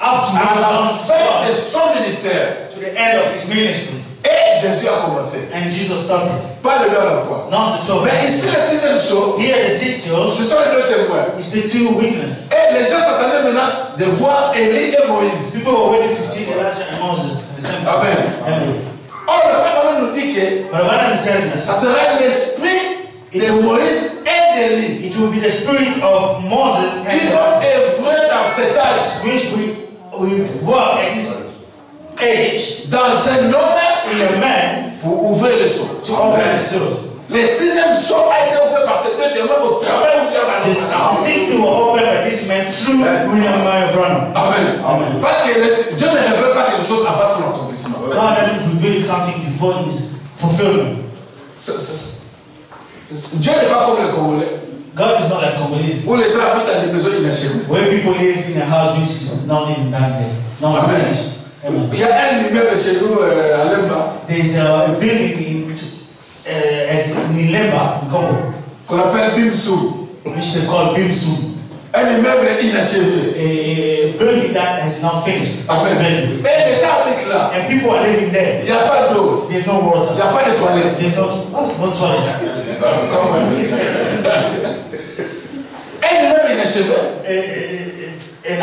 Up to à la fin de son ministère. to the end of his ministry. Et Jésus a commencé. And Jesus started. Pas les deux à la fois. Not the two. Mais ici, le sixième saut, Here the six seals ce sont les deux témoins. is the two witnesses. Et les gens s'attendaient maintenant de voir Élie et Moïse. People were waiting to see Elijah and Moses the same. Amen. Amen. Or, le frère nous dit que But said ça sera l'esprit de Moïse et d'Élie it will be the spirit of Moses qui and vont œuvrer dans cet âge, which we work at this age dans un homme in a man pour ouvrir le saut. to open the seals. Le sixième saut a été ouvert par ces deux témoins au travail y a The, six were opened by this man through William Branham. Amen. Amen. Parce que le- Dieu ne révèle pas quelque chose avant son accomplissement. God doesn't reveal something before his fulfillment. Dieu n'est pas comme les Congolais, God is not like Congolese, où les gens habitent dans des maisons inachevées. where people live in a house which is not even done yet, not Amen. finished. Amen. Il y a un immeuble chez nous euh, à Lemba a, a building in uh, in Lemba, in Congo, qu'on appelle Bimsou. which they call Bimsu. Un immeuble inachevé. A, a building that has not finished. Amen. Et les gens habitent là. And people are living there. Il n'y a pas d'eau. There's no Il n'y water. a pas de toilettes. There's no, no toilet. Quand même and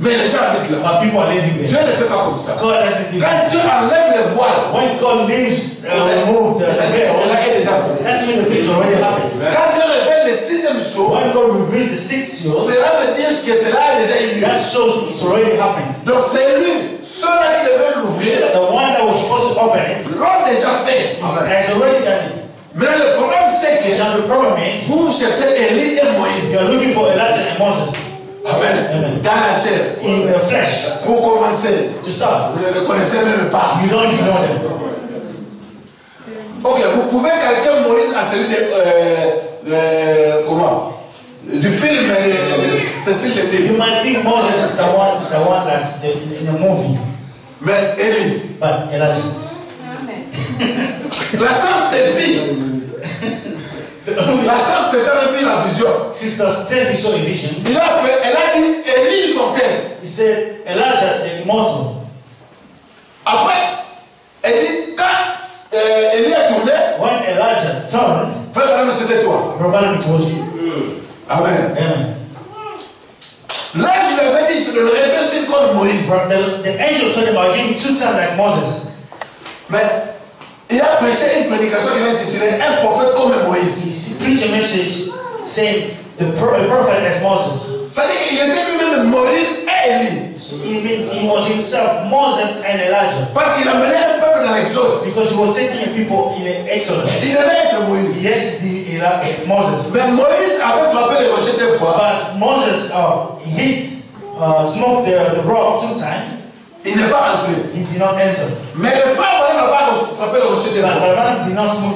Mais les gens habitent là. People are living there. Dieu ne fait pas comme ça. Quand Dieu enlève le voile. When God leaves, uh, remove the veil. Cela déjà. That's the thing is already happened. Quand Dieu révèle le sixième saut. The sixth. Cela veut dire que cela est déjà eu lieu. That shows it's already happened. Dans la chair. in the flesh Pour commencer, to start. vous ne les connaissez même pas. You don't know them. Ok, vous pouvez calquer Moïse à celui de. Euh, euh, comment? Du film euh, Cécile de You Ville. might think Moses is the one, the one that the, in the movie, Mais Élie, but la sœur Stéphie, la sœur Stéphie avait vu la vision. Sister Steph saw a vision. Il a, elle a dit Élie immortel. He said, Elijah, the immortal. Après, elle dit quand euh, Élie est tourné, When Elijah turned, frère c'était toi. probably it was you. Amen. Amen. Là, je lui avais dit, je donnerai deux signes comme Moïse. But the, the angel told him two like Moses. Mais il a prêché une prédication qui va intitulée Un prophète comme Moïse. He preached a message saying the prophet as Moses. C'est-à-dire qu'il était lui-même Moïse et Élie. So he means he was himself Moses and Elijah Parce qu'il a mené un peuple dans l'exode. because he was taking a people in an exodus. Il devait être Moïse. He has to be Eli- Moses. Mais Moïse avait frappé les rochers deux fois. But Moses uh, hit, uh, smoked the, the rock two times. Il n'est pas entré. He did not enter. Mais le frère Branham n'a pas frappé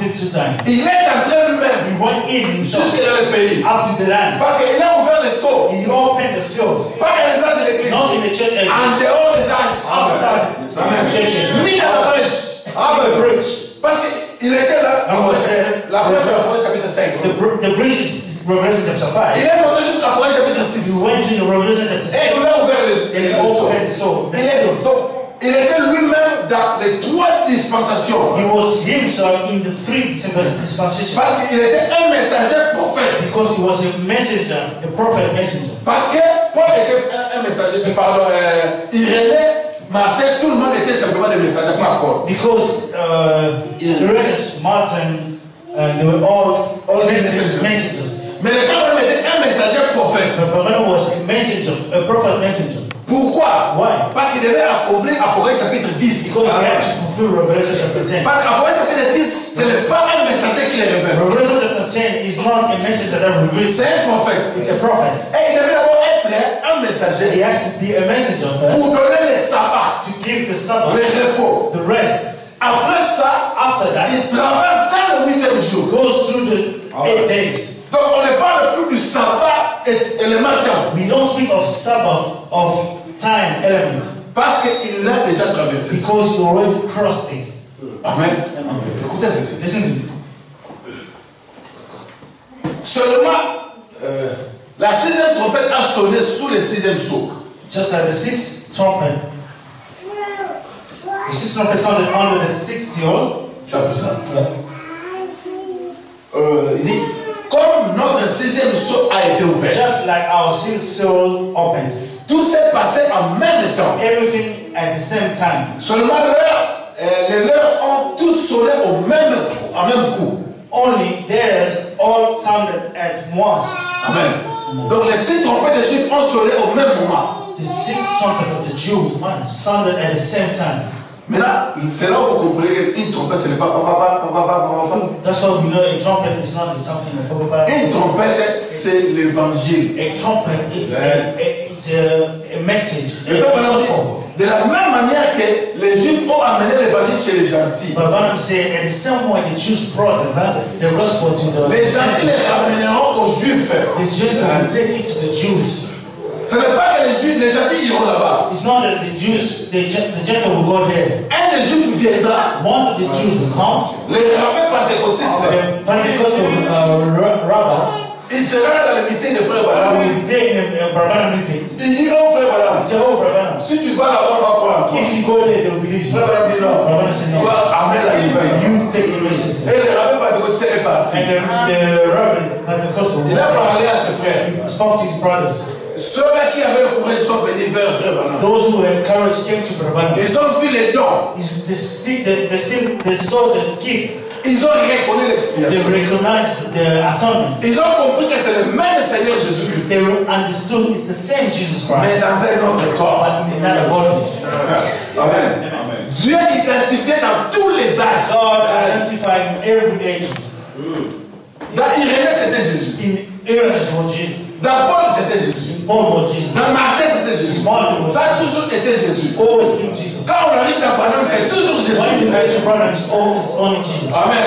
it two times. Il est entré lui-même He went in himself jusque dans le pays. Parce qu'il a ouvert les seaux. He. Pas dans les âges de l'église. En dehors des âges. Amen. dans la brèche. Parce qu'il était là. La brèche, la chapitre 5. The, br- the bridge is, Revelation chapter 5. Il est monté jusqu'à chapitre He 6. went to Revelation chapter Et il 6. nous a ouvert les, he seaux. Il, est. il était lui-même dans les trois dispensations. He was himself in the three disp- dispensations. Parce qu'il était un messager prophète. Because he was a messenger, a prophet messenger. Parce que Paul était un, un messager, pardon, euh, Irénée, Martin, tout le monde était simplement des messagers, pas Paul. Because uh, Irenaeus, Martin, uh, they were all, All messengers. Mais le frère était un messager prophète. Pharaoh was a messenger, a prophet messenger. Pourquoi? Why? Parce qu'il devait accomplir Apocalypse chapitre 10. Because he had to fulfill Revelation chapter 10. Parce qu'Apocalypse chapitre 10, ce n'est pas un messager qui les révèle. Revelation chapter 10 is not a messenger that C'est un prophète. it's a prophet. Et il devait d'abord être un He messager has to be a messenger first pour donner le sabbat, to give the Sabbath, le repos. the rest. Après ça, After that, il traverse dans le huitième jour. goes through the eight days. Donc on ne parle plus du sabbat é- élémentaire. We don't speak of Sabbath of time element Parce qu'il l'a déjà traversé. because you already crossed it. Amen. Écoutez ceci. Listen. Seulement, euh, la sixième trompette a sonné sous le sixième sceau. Just like the sixth trumpet, the sixth trumpet sounded under the sixth seal. Tu as vu ça? Euh, Il dit, comme notre sixième sceau a été ouvert, Just like our sixth seal opened. tout s'est passé en même temps. Everything at the same time. Seulement l'heure, euh, les heures ont tous sonné au même, coup- en même coup. Only theirs all sounded at once. Amen. Donc les six trompettes des Juifs ont sonné au même moment. The sixth trumpet of the Jews sounded at the same time. Maintenant, c'est là où vous comprenez qu'une trompette, ce n'est pas papa, papa, papa, papa, papa. That's why we know a trumpet is not something of Une trompette, c'est l'évangile. A trumpet is a, message. De la même manière que les Juifs ont amené l'évangile chez les gentils, But Branham said, at the same way the Jews brought the, the gospel to the les gentils les ramèneront aux Juifs. the Gentiles will take it to the Jews. Ce n'est pas que les Juifs, les gentils iront là-bas. It's not that the Jews, the, Gen- the Gentiles will go there. Un des Juifs viendra, One of the Jews will come, les rabbins pentecôtistes, the Pentecostal uh, ra- rabbi il sera dans le meeting de frère Branham. Il dit, oh frère Branham, si tu vas là-bas, on va croire en toi. if you go there, they will believe you. Frère dit non. Toi, amène la nouvelle. You take the message. Et le rabbin pentecôtiste est parti. And the, the rabbi, Pentecostal, Il a parlé à ses frères. Ceux-là qui avaient le courage sont venus vers frère Balaam. Those who came to. Ils ont vu les dons. They, see, they, they, still, they saw the gift Ils ont reconnu l'expiation. Ils ont compris que c'est le même Seigneur Jésus-Christ, They understood it's the same Jesus mais dans un autre corps. but in another body. Amen. Dieu identifiait dans tous les âges. God identified in every age. Dans Irénée, c'était Jésus. In Jesus. Dans Paul, c'était Jésus. Dans Martin, c'était Jésus. Ça a toujours été Jésus. Jesus. Quand on arrive dans Paname, c'est toujours Jésus. Amen.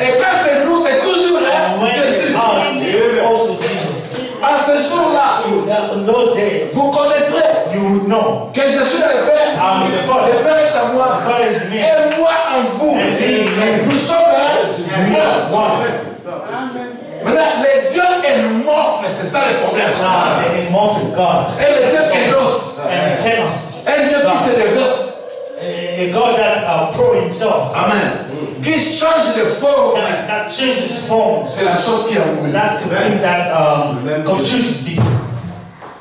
Et quand c'est nous, c'est toujours hein, when Jésus. it's us, it's also Jesus. En ce jour-là, vous connaîtrez que je suis le Père. Le Père est à moi. Et moi en vous. Nous sommes hein, un. Les dieux émorphes, c'est ça le problème. God, the immortal God. Et le Dieu kénos, Kenos. un Dieu qui se déverse. A God that uh, pro himself. Amen. Qui change de forme. That, that changes forms. C'est la chose qui embrouille. That's the thing that um, confuses people.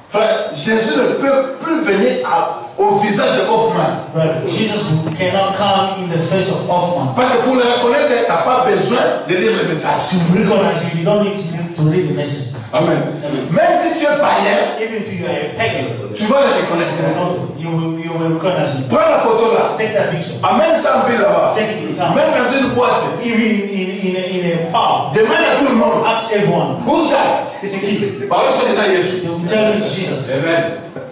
Frère, Jésus ne peut plus venir à- au visage de Hoffman. Brother, Jesus cannot come in the face of Hoffman. Parce que pour le reconnaître, tu n'as pas besoin de lire le message. To recognize you, you don't need to, read the message. Amen. Même si tu es païen, Even if you are a pagan, tu vas le you reconnaître. you will, you will recognize me. Prends la photo là. Take that picture. Amène ça en ville là-bas. Take it in town. Même dans une boîte. Even in, in, a, in a pub, Demande à tout le monde. ask everyone. Who's that? It's a kid. Parle sur les Jésus. They will tell you it's Jesus. Amen.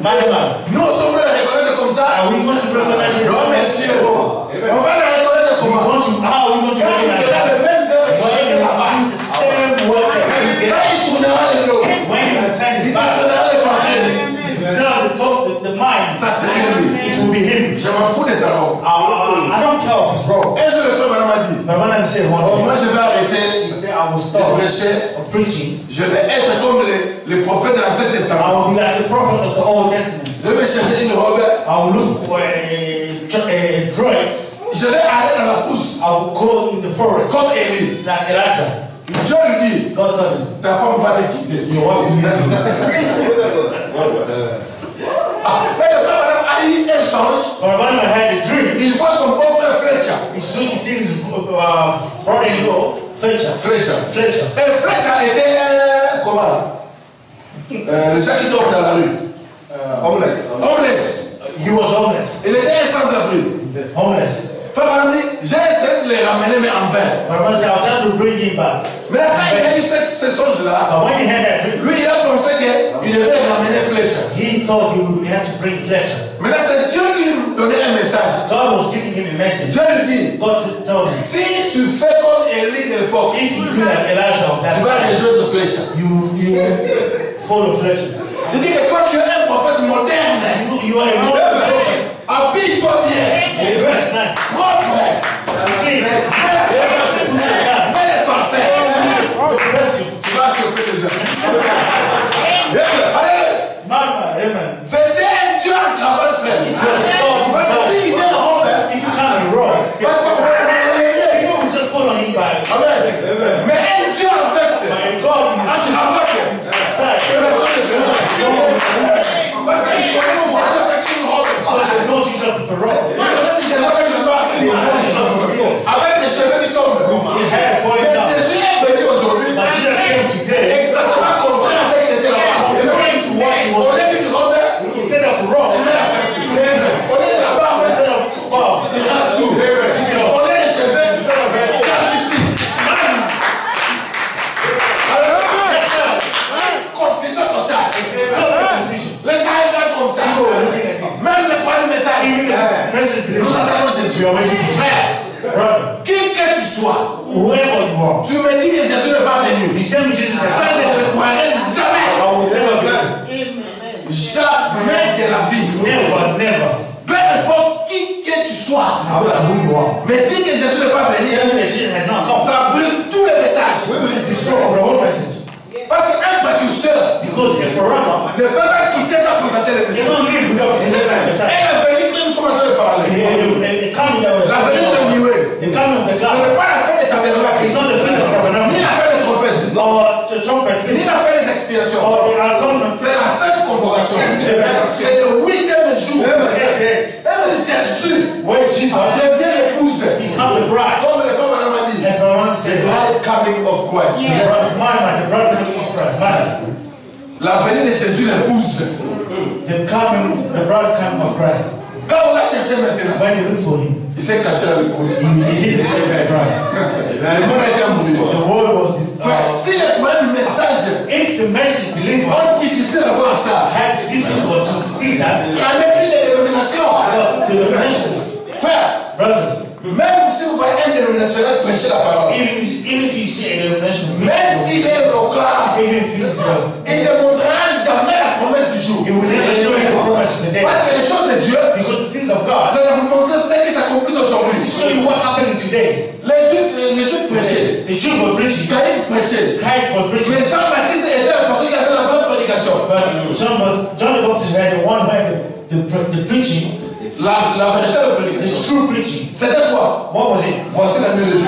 My man, Nous, on sommes là le reconnaître comme ça. are we going to recognize you? Non, monsieur. On va le reconnaître We comment want to, how are we going to Quand il recognize fera that? le même zéro When qu'il you là-bas. do the same work that you Quand get, il tournera le dos, when you turn il his back, tournera les pensées. sell the top, the, the mind, Ça, c'est lui. it will be him. Je m'en fous des arômes. Uh, I don't care if it's wrong. Un jour, le frère Madame a dit But when I say one Oh, thing, moi, je vais arrêter he said I will stop prêcher. preaching. Je vais être comme les, les prophètes de l'Ancien I Testament. will be like the prophet of the Old Testament. Je vais chercher une robe. I will look for a, a dress. Je vais aller dans la pousse. I will go in the forest Comme Élie. like Elijah. Dieu lui dit Ta femme va te quitter. But when I had a dream, Il voit son frère Fletcher. he soon sees his uh, brother-in-law, Fletcher. Fletcher. Fletcher. Et Fletcher était un. Comment euh, Les gens qui dorment dans la rue. Homeless. Homeless. He was homeless. Il était un sans-abri. Homeless. Dit J'ai essayé de les ramener, mais en vain. Mais quand il a eu cette- ce songe-là, But when he had that dream, lui, il a pensé qu'il devait ramener Fletcher. he thought he would have to bring Fletcher. Maintenant, c'est Dieu qui lui donnait un message. God was giving him a message. Dieu lui dit God told him, Si tu fais comme Élie de l'époque, if you do like Elijah of that tu vas rejoindre Fletcher. you you follow Fletcher. Il dit que toi, tu es un prophète moderne. You, you are a modern prophet. Habille-toi bien. You dress nice. Propre. Clean. Mais parfait. Tu vas choper les gens. Know Jesus tu me dis que Jésus n'est pas venu? Ça, je ne le croirai jamais. Believe. Jamais de la vie. Never, never. Peu importe qui que tu sois, are. mais dis que Jésus n'est pas venu. Ça brise tous les messages. Parce qu'un précurseur ne peut pas quitter sans présenter le message. Et message. la venue que nous sommes en train de parler, The coming of la venue de the ce n'est pas la fête des tabernacles, It's not the feast of ni tabernacle la fête des trompettes, feast la fête des expiations. atonement. C'est la sainte convocation. C'est le huitième jour. Et Jésus Where Jesus devient l'épouse. become the bride. Comme les femmes one The said, bride coming of Christ. Yes. Mama, the brother of Christ, mother, La venue de Jésus l'épouse. the coming, the brother coming of Christ. Quand on l'a cherché maintenant, When you look for him, il s'est caché dans l'épouse. he hid the sacred bride. Le monde a été amoureux. The word was this. Frère, Uh, si le problème du message if the message believer est difficile à voir ça, has the difficult to see that, qu'en est-il des dénominations but the denominations, Frère, brothers, même si vous voyez un dénominationnel prêcher la parole, even, even if you see a denomination, même s'il est local, even if he's, uh, il ne montrera jamais la promesse du jour. he will never show you the promise of the day. Parce que les choses de Dieu, Because the things of God, va vous montrer ce qui s'accomplit to aujourd'hui. show you what's happening today. Les Juifs, les Juifs prêchaient, The Jews were preaching, Caïphe prêchait. Christ was preaching. Mais Jean-Baptiste était pasteur qui avait la seule prédication. But John, John the Baptist had the one had the, the, the preaching, La, la véritable the prédication. true preaching. C'était quoi? What was it? Voici la nuit de Dieu.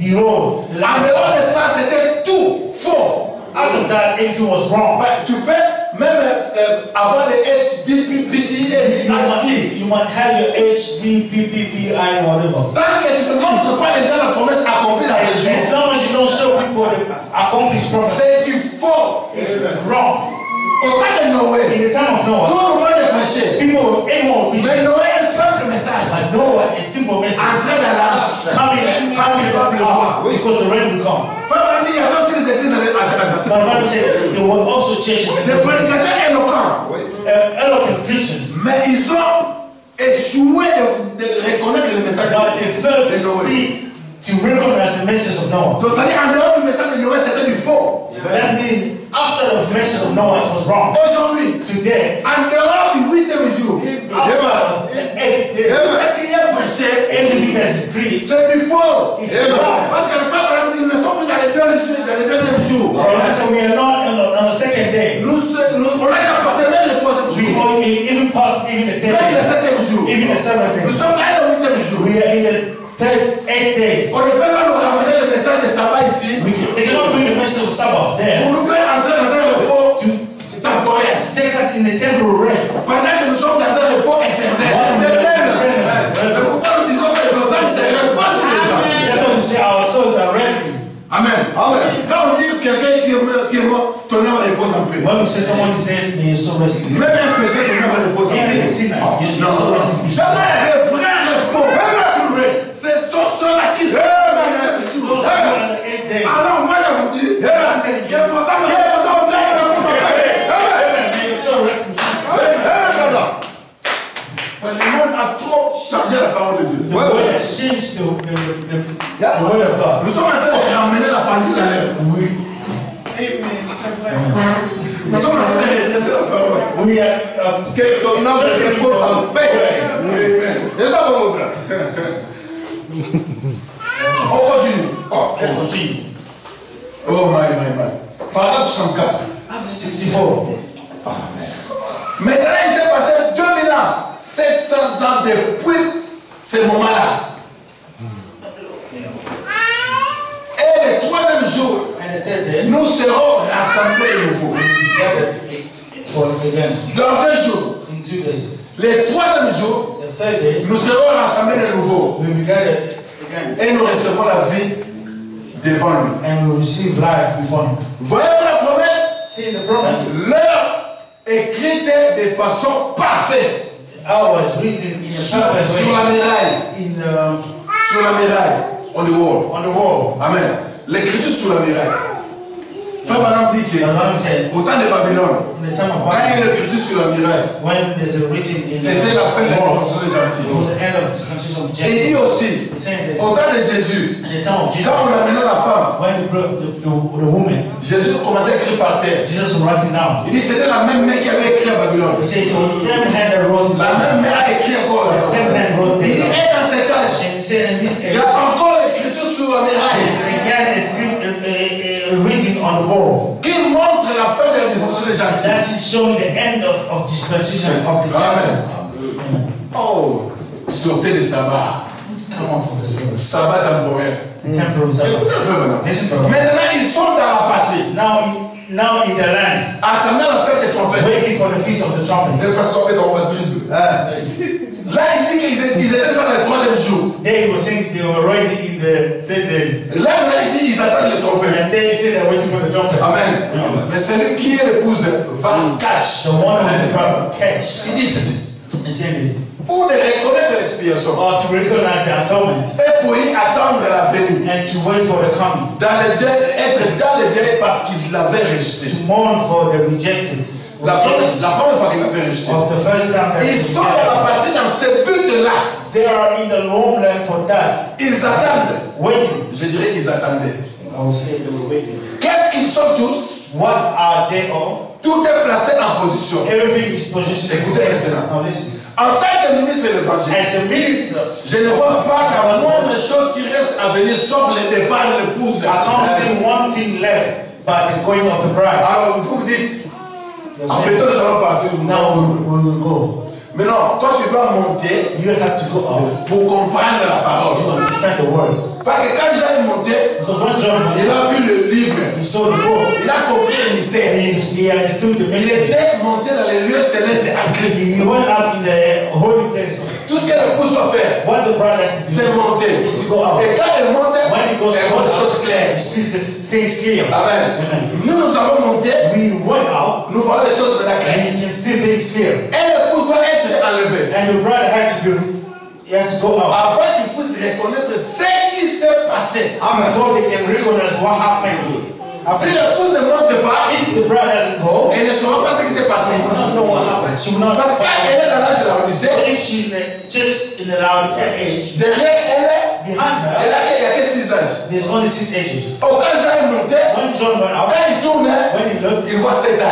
The En dehors de ça, c'était tout faux. Out of that, everything was wrong. Enfin, tu peux même euh, avoir des HDP, PDI, You might, HDI. you might have your HD, PPPI, whatever. Tant que tu ne montres pas les gens la promesse accomplie dans ces As jours, long as you don't show people accomplished promise, c'est du faux. it's wrong. Au temps de Noé, In the time of tout Noah, le monde est prêché. people, everyone was Mais. Noé, un simple message. But Noah, a simple message, Entrer dans l'arche. coming, coming power, because the rain will come. Frère, il y avait aussi des églises the Bible said there were also churches, Des prédicateurs éloquents. uh, eloquent preachers, Mais ils ont échoué de, de reconnaître le message but they failed de to Noé. see, to recognize the message of Noah. Donc, c'est-à-dire, en dehors du message de Noé, c'était du faux. That means outside of the message of Noah, it was wrong. Aujourd'hui, Today, en dehors du huitième jour, outside of the eighth day, ce qui est prêché, everything that's preached c'est du faux. is wrong. Parce que les frères, par exemple, ils ne sont plus dans les deux jours, dans les deuxième jour. Alright, so we are not on the, on the second day. Nous, se- nous, on a déjà passé même le troisième We jour. are even past even the Même le tenth day, septième jour. even the seventh Nous day. sommes allés au huitième jour. We are in the third, eight days. On ne peut pas nous ramener le message de sabbat ici We cannot bring the message of Sabbath pour there nous faire entrer dans un repos temporaire. take us in the temporary rest. Pendant que nous sommes dans un repos éternel. C'est pourquoi nous disons que nos âmes se reposent gens. That's why we say our souls are resting. Amen. Quand on dit quelqu'un qui est mort, ton âme repose en paix. When we say someone is dead, may your soul rest in peace. Même un péché, ton âme repose en Even a paix. sinner, your, Non, your soul rest in peace. jamais chargé la parole de Dieu. The word has changed the, the, the, the, the word of God. Nous sommes en train de ramener la l'heure. We, Nous sommes en train de redresser la parole. um, Que ton âme repose en paix. C'est ça mon frère. On continue. Oh, let's continue. oh my, my, my. Paragraphe 64. Acte 64. Maintenant, il s'est passé 2000 ans, 700 ans depuis ce moment-là. Et le troisième jour, nous serons rassemblés de nouveau. Dans deux jours. Le troisième jour, nous serons rassemblés de nouveau. Et nous recevrons la vie devant Him. Voyez-vous la promesse? L'heure écrite de façon parfaite I was written in a sur, sur la way muraille. in um, Sur la muraille. On the wall. on the wall. Amen. L'écriture sur la muraille. Frère Madame dit que au temps de Babylone, quand il a l'écriture sur la muraille, c'était la fin de la construction des gentils. Et il dit aussi, au temps de Jésus, quand on amenait la femme, Jésus commençait à écrire par terre. Il dit c'était la même main qui avait écrit à Babylone. La même main a écrit encore là. Il dit, et dans cet âge, il y a encore l'écriture sur la muraille there's again a script, a, a, a written on the wall. qui montre la fin de la des gentils. That is showing the end of, of dispensation of the Amen. Oh, sortez de sabbat. Come on for the service. Sabbat temporaire. Temporal peu maintenant. Ils sont dans la patrie, Now, now in the land, attendant la fête des trompettes. waiting for the feast of the trumpet. Le Bible. Là, il dit qu'ils étaient, sur le troisième jour. There he was saying they were already in the third day. Là, il dit ils attendent le trompette. And then he said they're waiting for the trumpet. Amen. Mais celui qui est l'épouse va cache. The one who the brother catch. Il dit ceci. He said this. Pour de reconnaître l'expiation Or to recognize the atonement et pour y attendre la venue. and to wait for the coming. Dans le deuil, être dans le deuil parce qu'ils l'avaient rejeté. To mourn for the rejected. La première, la première fois qu'ils l'avaient rejeté. Of the first time that Ils they sont dans la partie dans ce but-là. They are in the homeland for that. Ils attendent. Waiting. Je dirais qu'ils attendaient. I will say they were waiting. Qu'est-ce qu'ils sont tous? What are they all? Tout est placé en position. Everything is positioned. Écoutez maintenant. Now listen. En tant que ministre de l'évangile, je ne vois pas la moindre chose qui reste à venir sauf le départ de l'épouse. I can't see one thing left but the going of the bride. Alors vous dites, en saying, méthode, nous allons partir. Now we we will go. Mais non, toi tu dois monter You have to go out pour comprendre la to parole. understand the word. Parce que quand j'ai monté, Because when John il a vu le livre, he saw the book, il a compris le mystère. he, he understood the Il était monté dans les lieux célestes en Christ. He went up in the holy place. Tout ce que l'épouse doit faire, What the has to c'est do monter. is to go out. Et quand elle monte, When he goes elle voit des choses claires. sees the things clear. Amen. Amen. Nous, nous avons monté, We went out nous voyons les choses maintenant claires. and you can see things clear. Et doit être enlevée. And the bride has to be, he has to go out. Avant qu'il puisse reconnaître ce qui s'est passé. Before they can recognize what happened. Si monte pas, If the bride doesn't go, elle ne saura pas ce qui s'est passé. she will not know what happened. She will not Parce que quand elle est dans l'âge de la age, derrière elle, behind elle a, il y a que âges? six ages. Oh, monté, out, quand il tourne, when he looked, il voit seven.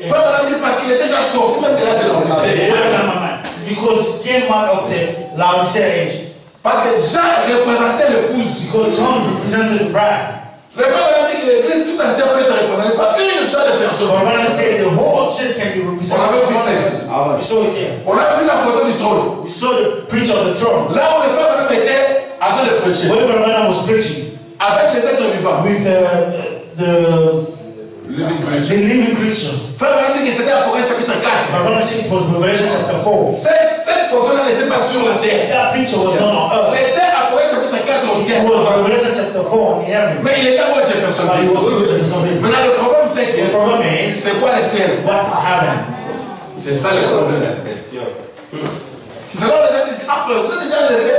eight. Pas parce qu'il était déjà sorti même de l'âge de la. Because came out of the Laodicean age. Parce que Jean représentait l'épouse. Because John represented the bride. Dit que l'église tout entière peut être représentée par une seule So personne. when I say the whole church can be represented, On avait vu ça ici. it here. On a vu la photo du trône. We saw the of the throne. Là où le frère madame était en train de prêcher. When was preaching Avec les êtres vivants. with the the, Living the creature. living creatures, Frère madame dit que c'était Apocalypse chapitre 4. Brother said it was Revelation chapter 4. Cette, cette photo-là n'était pas sur la terre. That picture was not on earth. C'était Apocalypse chapitre 4 au It ciel. was Revelation chapter 4 on the heaven. Mais il était où Jefferson. Maintenant, le problème, c'est The que problem is, c'est quoi le ciel? C'est ça le problème. C'est là où les gens disent Ah, vous êtes déjà levé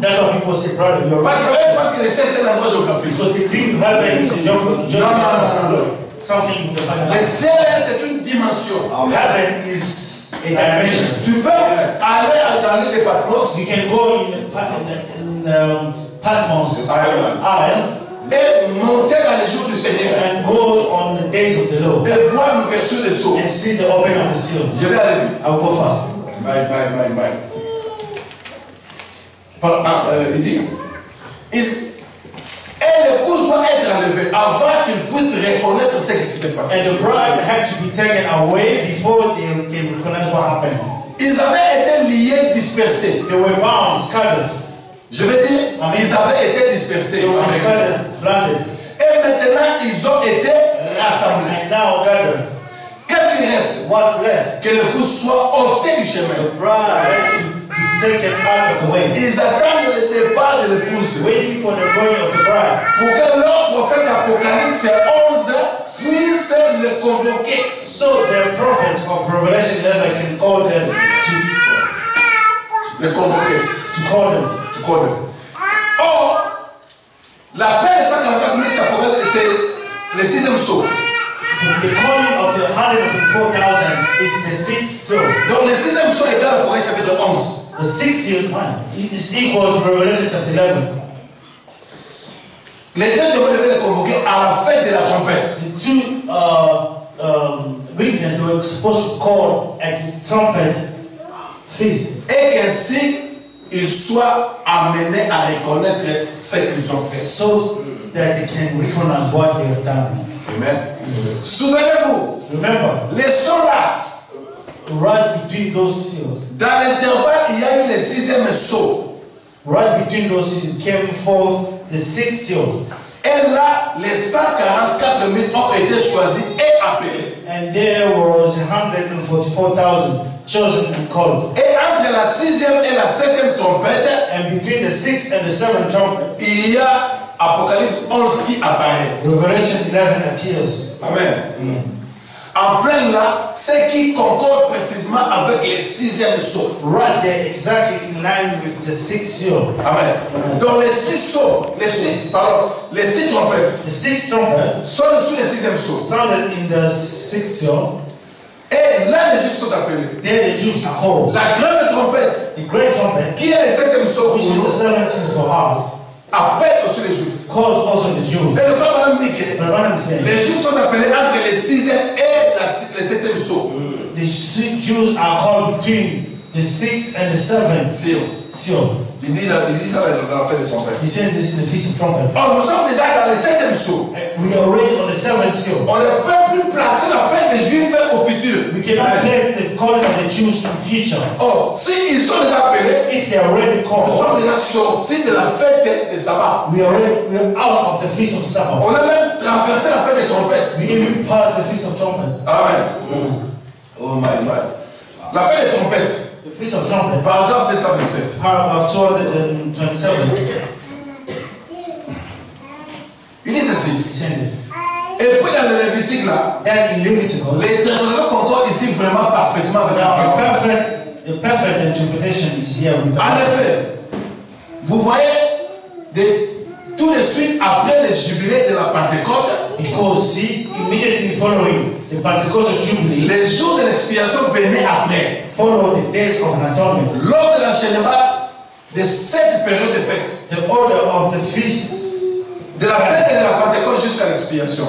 That's why people say, brother, you're Parce que, parce que le ciel, c'est un endroit géographique. Because they think heaven is a geography. Non, non, non, non, non. Something Le ciel, c'est une dimension. Heaven is a dimension. Tu peux aller dans de Patmos You can go in, Pat- in, in um, Patmos Island. Island et monter dans les jours du Seigneur and go on the days of the Lord et voir l'ouverture des sceaux. and see the opening of the seal. Je vais aller vite. I will go fast. Bye, bye, bye, bye. Par- ah, euh, il dit, il- et l'épouse doit être enlevée avant qu'il puisse reconnaître ce qui s'était passé. And the bride had to be taken away before they can recognize what happened. Ils avaient été liés, dispersés. They were bound, scattered. Je veux dire, ils avaient été dispersés. Et maintenant, ils ont été rassemblés. Qu'est-ce qu'il reste What left? Que l'épouse soit ôtée du chemin. Ils attendent le départ de l'épouse. Waiting for the going of the bride. Pour que leur prophète Apocalypse 11 puisse le convoquer. So the prophet of Revelation 11 can call them to, Le convoquer. to call them. Tu connais. Or, la paix de 144 000, c'est le sixième saut. The calling of the 104,000 is the sixth seal. Donc, le sixième saut est dans l'Apocalypse chapitre 11. The sixth one, is equal to Revelation chapter 11. Les deux devaient les convoquer à la fête de la trompette. The two uh, um, witnesses were supposed to call at the trumpet feast. Et qu'ainsi, ils soient amenés à reconnaître ce qu'ils ont fait. so that they can recognize what they have done. Amen. Souvenez-vous, Remember, les soldats, right between those seals, dans l'intervalle, il y a eu le sixième saut. right between those seals came forth the sixth seal, Et là, les 144 000 ont été choisis et appelés. and there was 144,000 chosen and called. Et entre la sixième et la septième trompette, And between the sixth and the seventh trumpet, il y a Apocalypse 11 qui apparaît. Revelation 11 appears. Amen. En plein là, c'est qui concorde précisément avec les sixièmes sceaux. Right there, exactly in line with the sixth seal. Amen. Donc les six sceaux, les six, pardon, les six trompettes The sixth trumpet sonnent sous les sixièmes sceaux. sounded in the sixth seal. Et là, les Juifs sont appelés. There the Jews are called. La grande trompette, The great trumpet, qui est le septième which pour is the nous, appelle aussi les Juifs. calls also the Jews. Et le frère Madame dit les Juifs sont appelés entre les sixième et la, les septième sceaux. the sweet Jews are called between the sixth and the seventh Sion. seal. Il dit, il dit ça dans la fête des trompettes. He said this in the feast of trumpet. Or, nous sommes déjà dans les septième sceaux. And We are already on the seventh seal. On ne peut plus placer l'appel des Juifs au futur. We cannot place the calling of the Jews in future. Or, s'ils sont déjà appelés, If they are already nous called, sommes déjà sortis de la fête des sabbats. we are already we are out of the feast of Sabbath. On a même traversé la fête des trompettes. We even passed the feast of trumpet. Amen. Oh my God. La fête des trompettes, The feast of trumpet, paragraphe 227. paragraph 227. Il dit ceci. He said this. Et puis dans le Lévitique là, Then in Leviticus, les terminologies concordent ici vraiment parfaitement avec la parole. perfect, the perfect interpretation is here with En effet, vous voyez, de- tout de suite après les jubilés de la Pentecôte, Because see, immediately following the Pentecostal Jubilee, les jours de l'expiation venaient après. follow the days of atonement. Lors de l'enchaînement de cette période de fête, The order of the feast de la fête de la Pentecôte jusqu'à l'expiation,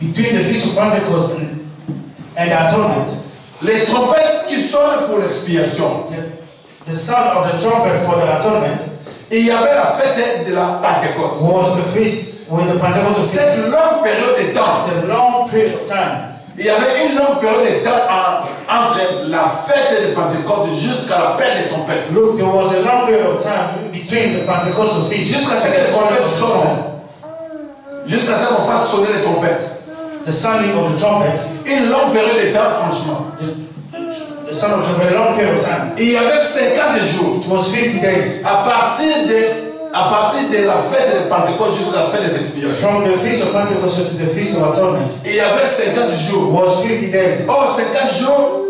between the feast of Pentecost and, and the atonement, les trompettes qui sonnent pour l'expiation, the, the sound of the trumpet for the atonement il y avait la fête de la Pentecôte. was the feast with the Pentecostal feast. Cette longue période de temps, The long period of time. il y avait une longue période de temps en- entre la fête de Pentecôte jusqu'à l'appel des trompettes. Look, there was a long period of time between the Pentecostal feast Jusqu'à ce and que the les trompettes sonnent. Jusqu'à ce qu'on fasse sonner les trompettes. The sounding of the trumpet, Une longue période de temps, franchement. the, the sound of the trumpet, a long period of time. Il y avait 50 jours. It was 50 days. À partir de, à partir de la fête de Pentecôte jusqu'à la fête des expiations. From the feast of Pentecost to the feast of atonement Il y avait 50 jours. was 50 days. Or, 50 jours,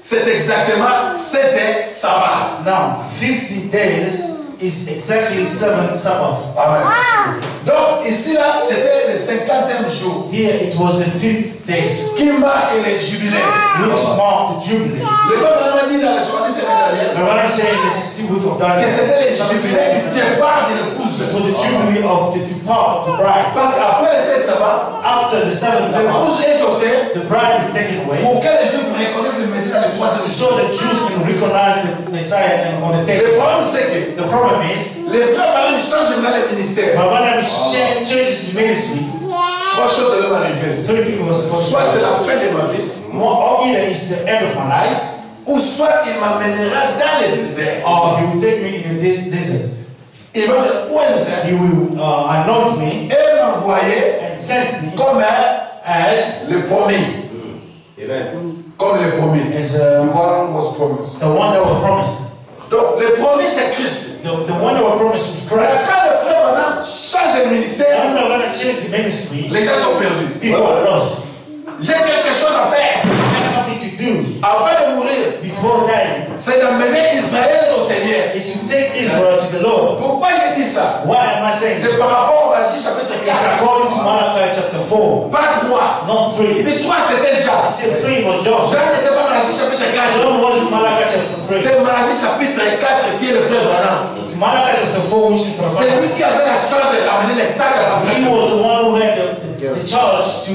c'est exactement, c'était sabbat. Now, 50 days is exactly seven Sabbath. Amen. Donc, ici, là, c'était le 50e jour Here it was the fifth days, qui marque les jubilés. which marked the Jubilee. Le frère m'a dit dans les 70 semaines dernières But when I say in the 16th book of que Daniel, c'était les jubilés du départ de l'épouse. for the Jubilee of the depart of the bride. Parce qu'après les 7 sabbats, After the seventh Sabbath, l'épouse est ôtée the bride is taken away, pour que les Juifs reconnaissent le Messie dans le troisième jour. so the Jews can recognize the Messiah and on the Le day. problème, c'est que The problem is, les frères Balaam changent maintenant le ministère. but when I cha- changes the ministry, Trois choses were supposed Soit c'est to la fin de ma vie, or either it's the end of my life, ou soit il m'amènera dans le désert. or he will take me in the de- desert. Il va me oindre He will uh, anoint me et m'envoyer and send me comme un- as le promis. Comme le promis. as The uh, one was promised. the one that was promised. Donc le promis c'est Christ. The, the one that was promised was Mais Christ. quand le frère Balaam change de ministère, I'm not gonna change the ministry. les gens sont perdus. People are lost. J'ai quelque chose à faire I have something to do avant de mourir. before dying. C'est d'amener C'est par rapport au Matthieu chapitre It's 4. according to Malachi chapter 4, Pas 3. not Il 3. dit 3 c'était Jacques. said 3 was John. Jean n'était pas Matthieu chapitre 4. John wasn't Malachi chapter 3. C'est Matthieu chapitre 4 qui est le frère Branham. Malachi chapter 4, which is C'est lui qui avait la charge de ramener les sacs à la prière. The charge to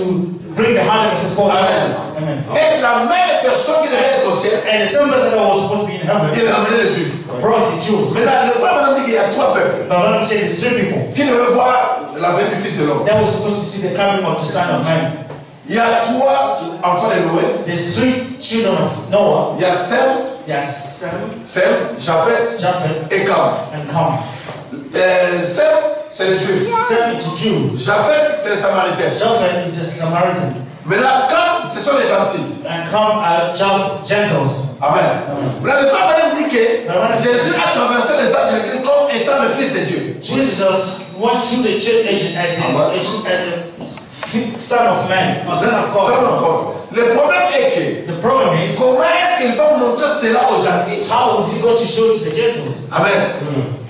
bring the hand of the four. Amen. Amen. Et la même personne qui devait être au ciel, And the same person that was supposed to be in heaven il ramenait les Juifs. brought the Jews. Maintenant, le frère Branham dit qu'il y a trois peuples But let me say there's three people qui devaient voir la venue du Fils de l'homme. that was supposed to see the coming of the Son of Man. Il y a trois enfants de Noé. There's three children of Noah. Il y a Sem, Yes, Sam, Sem, Japheth Japheth, et Cam. and Ham. Euh, Sem, c'est les Juifs. Sam is a Jew. Japheth, c'est les Samaritains. Japheth is a Samaritan. Maintenant, Cam, ce sont les gentils. and come are gen- gentles. Amen. La frère Branham dit que Jésus a traversé les âges de l'Église comme étant le Fils de Dieu. Jesus went through the church age as, a son of man, or son of God. encore. Le problème est que The problem is, comment est-ce qu'il va montrer cela aux gentils? how is he going to show to the gentles? Amen.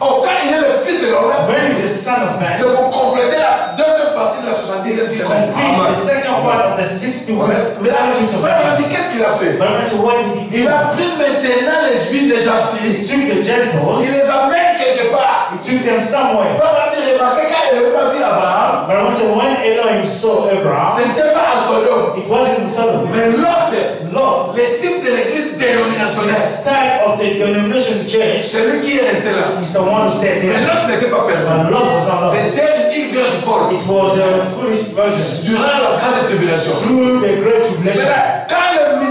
Oh, quand il est le Fils de l'homme, son of c'est pour compléter la deuxième partie de la 70e It's to semaine. complete the second part of the 60 Mais, of frère dit qu'est-ce qu'il a fait? But I said, what did he Il a pris maintenant les juifs, He gentils, il les amène quelque part. he took them somewhere. Frère But said, when Elohim saw Abraham, c'était pas à Sodome. it wasn't in Sodom. Mais l'autre, Lord, le type de l'église dénominationnelle, type of the denomination church celui qui est resté là? is the one who stayed Mais there. l'autre n'était pas perdu. But Lot was not. C'était une vierge folle. It was a foolish virgin Durant la grande tribulation. through the great tribulation.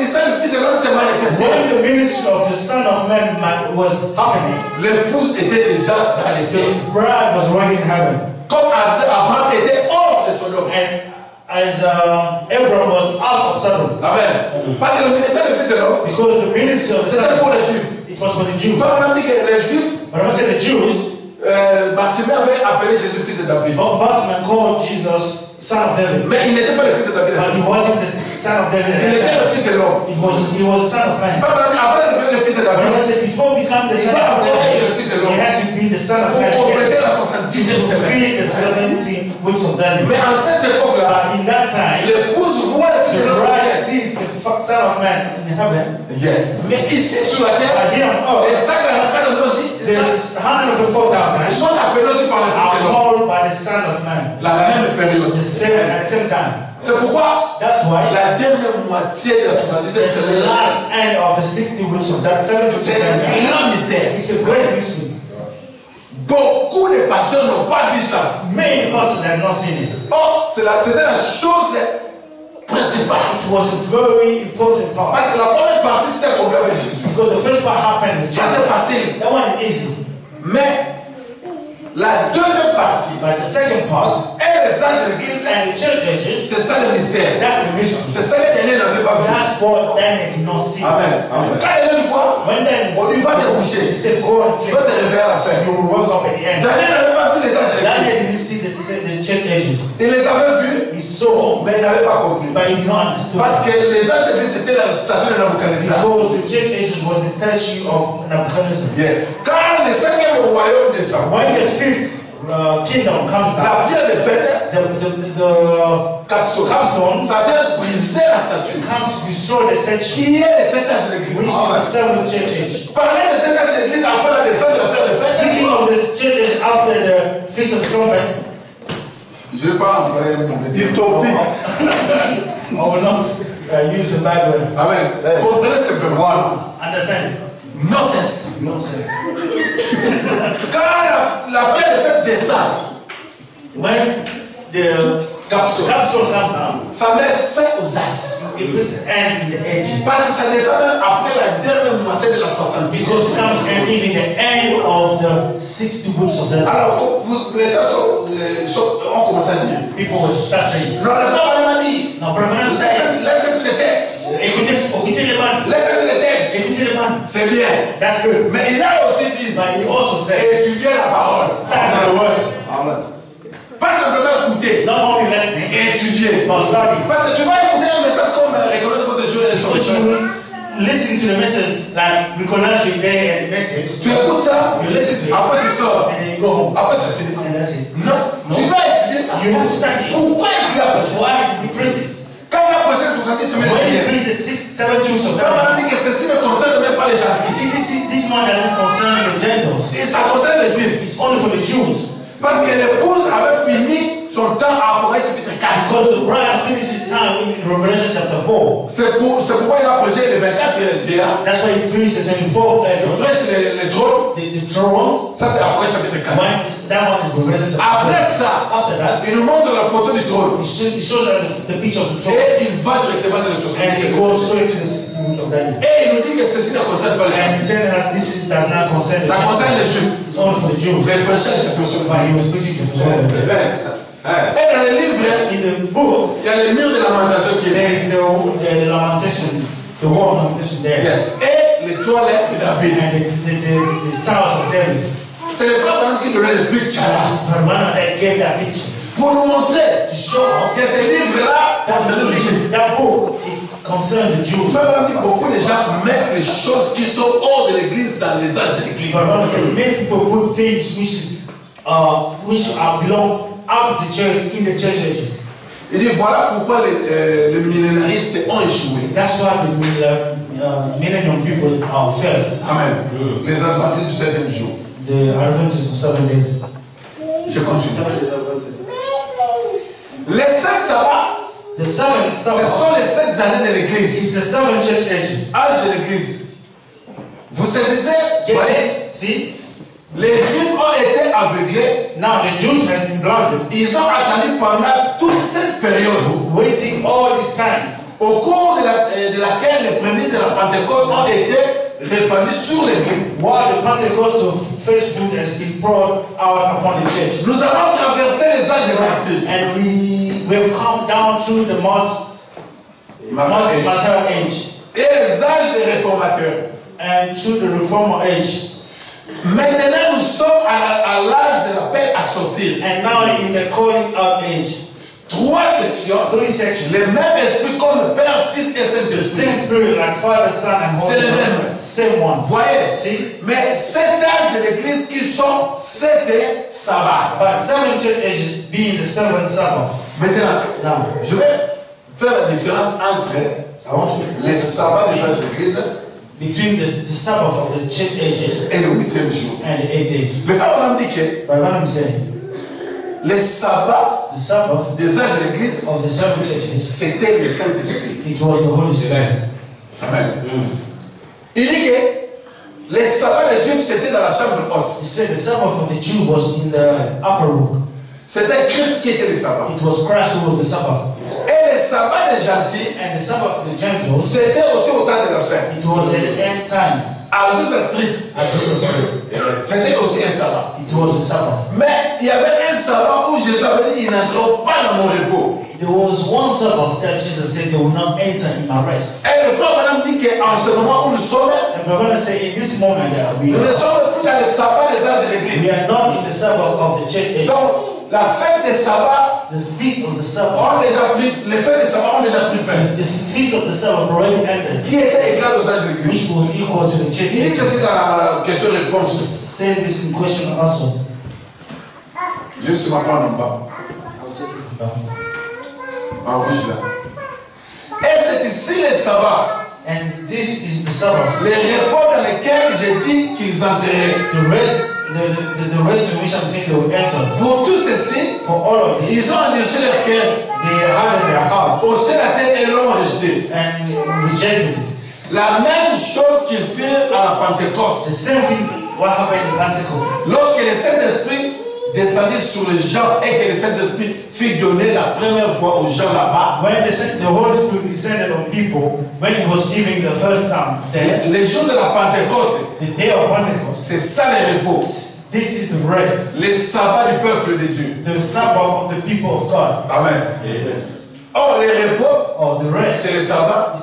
Maintenant, quand le ministère du Fils de l'homme s'est manifesté, When the ministry of the Son of Man ma- was happening, l'épouse était déjà dans les cieux. the bride was already in heaven. Comme Abraham était hors de Sodome. And as uh, Abraham was out of Sodom, Amen. Parce que le ministère du Fils de l'homme, because the ministry of the c'était pour les Juifs. it was for the Jews. Quand on a dit que les Juifs, I said the Jews, euh, Bartimée avait appelé Jésus fils de David. Bob Bartman called Jesus son of David. Mais il n'était pas le fils de David. But he wasn't the son of David. Il était le fils de l'homme. Was, he was a son of man. Avant de devenir le fils de But I David, said before become the son of David, he has to be the son of pour man. compléter la To 70e semaine. fulfill the 17 weeks of Daniel. Mais en cette époque-là, But in that time, l'épouse voit the bride sees the son of man in heaven. Yeah. Mais ici sur la terre, But here on les earth, 144 de aussi, ils there's 104,000 sont appelés aussi par le fils de are l'homme. called by the son of man. La même période. The same, at the same time. C'est pourquoi That's why la dernière moitié de la 77e It's the semaine, last end of the 60 weeks of that 70 c'est un grand mystère. It's a great mystery. Beaucoup de pasteurs n'ont pas vu ça. Many persons have not seen it. Or, c'est la, la chose principale. It was a very important part. Parce que la première partie, c'était un problème Jésus. Because the first part happened Ça, c'est facile. That one is easy. Mais la deuxième partie, But the second part, et les âges de l'église, and the church ages, c'est ça le mystère. that's the mystery. C'est ça les derniers n'avaient pas vu. That's what Daniel did not see. Amen. Quand il est une fois, When Daniel on lui va te coucher. he said, go and Tu sleep. vas te réveiller à la fin. You will wake up at the end. Daniel n'avait pas vu les âges de Daniel l'église. didn't see the, the church ages. Il les avait vus, He saw, mais il n'avait pas compris. but he did not understand. Parce que les âges de l'église, c'était la statue de Nabucodonosor. Because the church ages was the statue of Nebuchadnezzar. Yeah. Quand le cinquième royaume descend, When the fifth uh, kingdom comes down, la pierre de fête, the, the, the capsule, capstone ça vient briser la statue. comes destroy the statue, Qui est le âges de l'église which is the seventh church age. Parler de âges de l'église après la descente de la pierre de fête. Speaking of the church age after the feast of trumpet, Je vais pas employer un mauvais terme. Utopique. I will not uh, use the Bible. Amen. Comprenez simplement. Understand? Nonsense. Quand la, la pierre de fête descend, When the capsule, capstone comes down, ça met fin aux âges. it puts end in the. Parce que ça descend même après la dernière moitié de la 70 Because it comes and even the end of the 60 weeks of that. Alors, vous- les gens sont, sont- ont commencé à dire. Start saying, Non, le frère Branham a dit. Now, Brother Branham says, Listen listen to the text. écoutez, écoutez les man, Listen to the text. écoutez les man. C'est bien. That's good. Mais il a aussi dit. But he also said, Étudier la parole. study the word. Pas simplement écouter. Not only listening, Étudier. but study. Parce que tu vas écouter un message comme euh, reconnaître votre Dieu et son listen to the message, like recognize day and the message, Tu écoutes ça. you listen to it, Après tu sors. and then you go home. Après fini. And that's it. Non. Tu dois étudier ça. You have to study. Pourquoi est-ce qu'il a prêché ça? Why did he preach it? Quand il a prêché le 70 semaines When he dernières, preached the six, seven weeks of Frère time, Branham dit que ceci ne concerne même pas les you gentils. see, this, is- this one doesn't concern the Gentiles. Et ça concerne les juifs. It's only for the Jews. Parce que l'épouse avait fini son temps à Apocalypse chapitre 4. Because the bride finishes time in Revelation chapter 4. C'est pour, c'est pourquoi il a prêché les 24 vieillards. That's why he preached the 24 Il elders. prêche les, les trônes. The, the throne, Ça, c'est Apocalypse chapitre 4. one is, that one is Revelation chapter Après 4. ça, After that, il nous montre la photo du trône. he shows, he shows us the, the picture of the throne. Et il va directement dans le And 70 he goes straight to the 16th week of Daniel. Et il nous dit que ceci ne concerne pas les And us this is, does not concern Ça concerne les juifs. It's only for the Jews. Mais le prêcheur, c'est fait sur le But he was preaching to the Jews. Et dans le livre, In the book, il y a le mur de lamentation qui est is the, the lamentation, the of lamentation there. Et l'étoile de David. And the, the, the, the stars of David. C'est le frère qui donnait le picture And Parmana that gave that picture pour nous montrer to show us que ce livre-là, c'est le the, that book the Jews. Frère beaucoup de gens mettent les choses qui sont hors de l'église dans les âges de l'église. Parmana said many people put things which is uh, which are belong out of the church in the church ages. Il dit voilà pourquoi les, euh, les millénaristes ont échoué. That's why the uh, millennium people are failed. Amen. Les adventistes du septième jour. The Adventists of seven days. Je continue. Les sept sabbats, The seventh ce Sabbath sont les sept années de l'église. is the seven church ages. Âge de l'église. Vous saisissez Get voyez, it? Les juifs ont été aveuglés. Now the Jews have been blinded, Ils ont attendu pendant toute cette période waiting all this time, au cours de, la- euh, de laquelle les prémices de la Pentecôte ont été répandues sur l'église. while the Pentecost of first fruit has been poured out upon the church? Nous avons traversé les âges de martyrs. And we we have come down through the month, month Martyrs. matter age Et les âges des réformateurs. and through the reformer age. Maintenant, nous sommes à, l'âge de l'appel à sortir. And now in the calling out age. Trois sections. Three sections. Les mêmes esprits comme le Père, Fils et The same Saint-Esprit. spirit like Father, Son, and Holy C'est le Ghost. même. Same one. Voyez? See? Mais cet âge de l'Église qui sont sept sabbats. But seven church ages being the seventh Sabbath. Maintenant, Now, je vais faire la différence entre les sabbats des âges de l'Église between the, the Sabbath of the church ages et le huitième jour. and the eight days. Le frère Branham dit que But what I'm saying, les sabbats the Sabbath des âges de l'Église, of the seven church ages, c'était le Saint-Esprit. it was the Holy Spirit. Amen. Mm. Il dit que les sabbats des Juifs, c'était dans la chambre haute. He said the Sabbath of the Jew was in the upper room. C'était Christ qui était le sabbat. It was Christ who was the Sabbath. Sabbats des gentils, And the Sabbath of the Gentiles, c'était aussi au temps de la fin. it was at the end time. Azusa Street, Azusa Street. c'était aussi un sabbat. It was a Sabbath. Mais il y avait un sabbat où Jésus avait dit, ils n'entreront pas dans mon repos. There was one Sabbath that Jesus said they will not enter in my rest. Et le frère Madame dit qu'en ce moment où nous sommes, And we're going to say in this moment that we nous ne sommes plus dans le sabbat des âges de we l'église. are not in the Sabbath of the church. Donc, la fête des sabbats The feast of the Sabbath, ont déjà pris, les fêtes des sabbats ont déjà pris fin. the feast of the Sabbath already ended, Qui était égal aux âges de l'église. which was equal to the church Il dit ceci dans la question-réponse. Say this in question also. Dieu se va prendre en bas, en rouge là. Et c'est ici les sabbats, And this is the Sabbath. les repos dans lesquels j'ai dit qu'ils entreraient. The rest, the, the, the in they will enter. Pour tout ceci, For all of this, ils ont endurci leur cœur, they hardened their hearts hoché la tête et l'ont rejeté. and rejected it. La même chose qu'ils firent à la Pentecôte. The same thing what happened in Pentecost. Lorsque le Saint-Esprit descendit sur les gens et que le Saint-Esprit fit donner la première fois aux gens là-bas, When the, the Holy Spirit descended on people, when He was giving the first time there, les jours de la Pentecôte, the day of Pentecost, c'est ça le repos. this is the rest, Les sabbats du peuple de Dieu. the Sabbath of the people of God. Amen. Or, les repos, c'est the Sabbath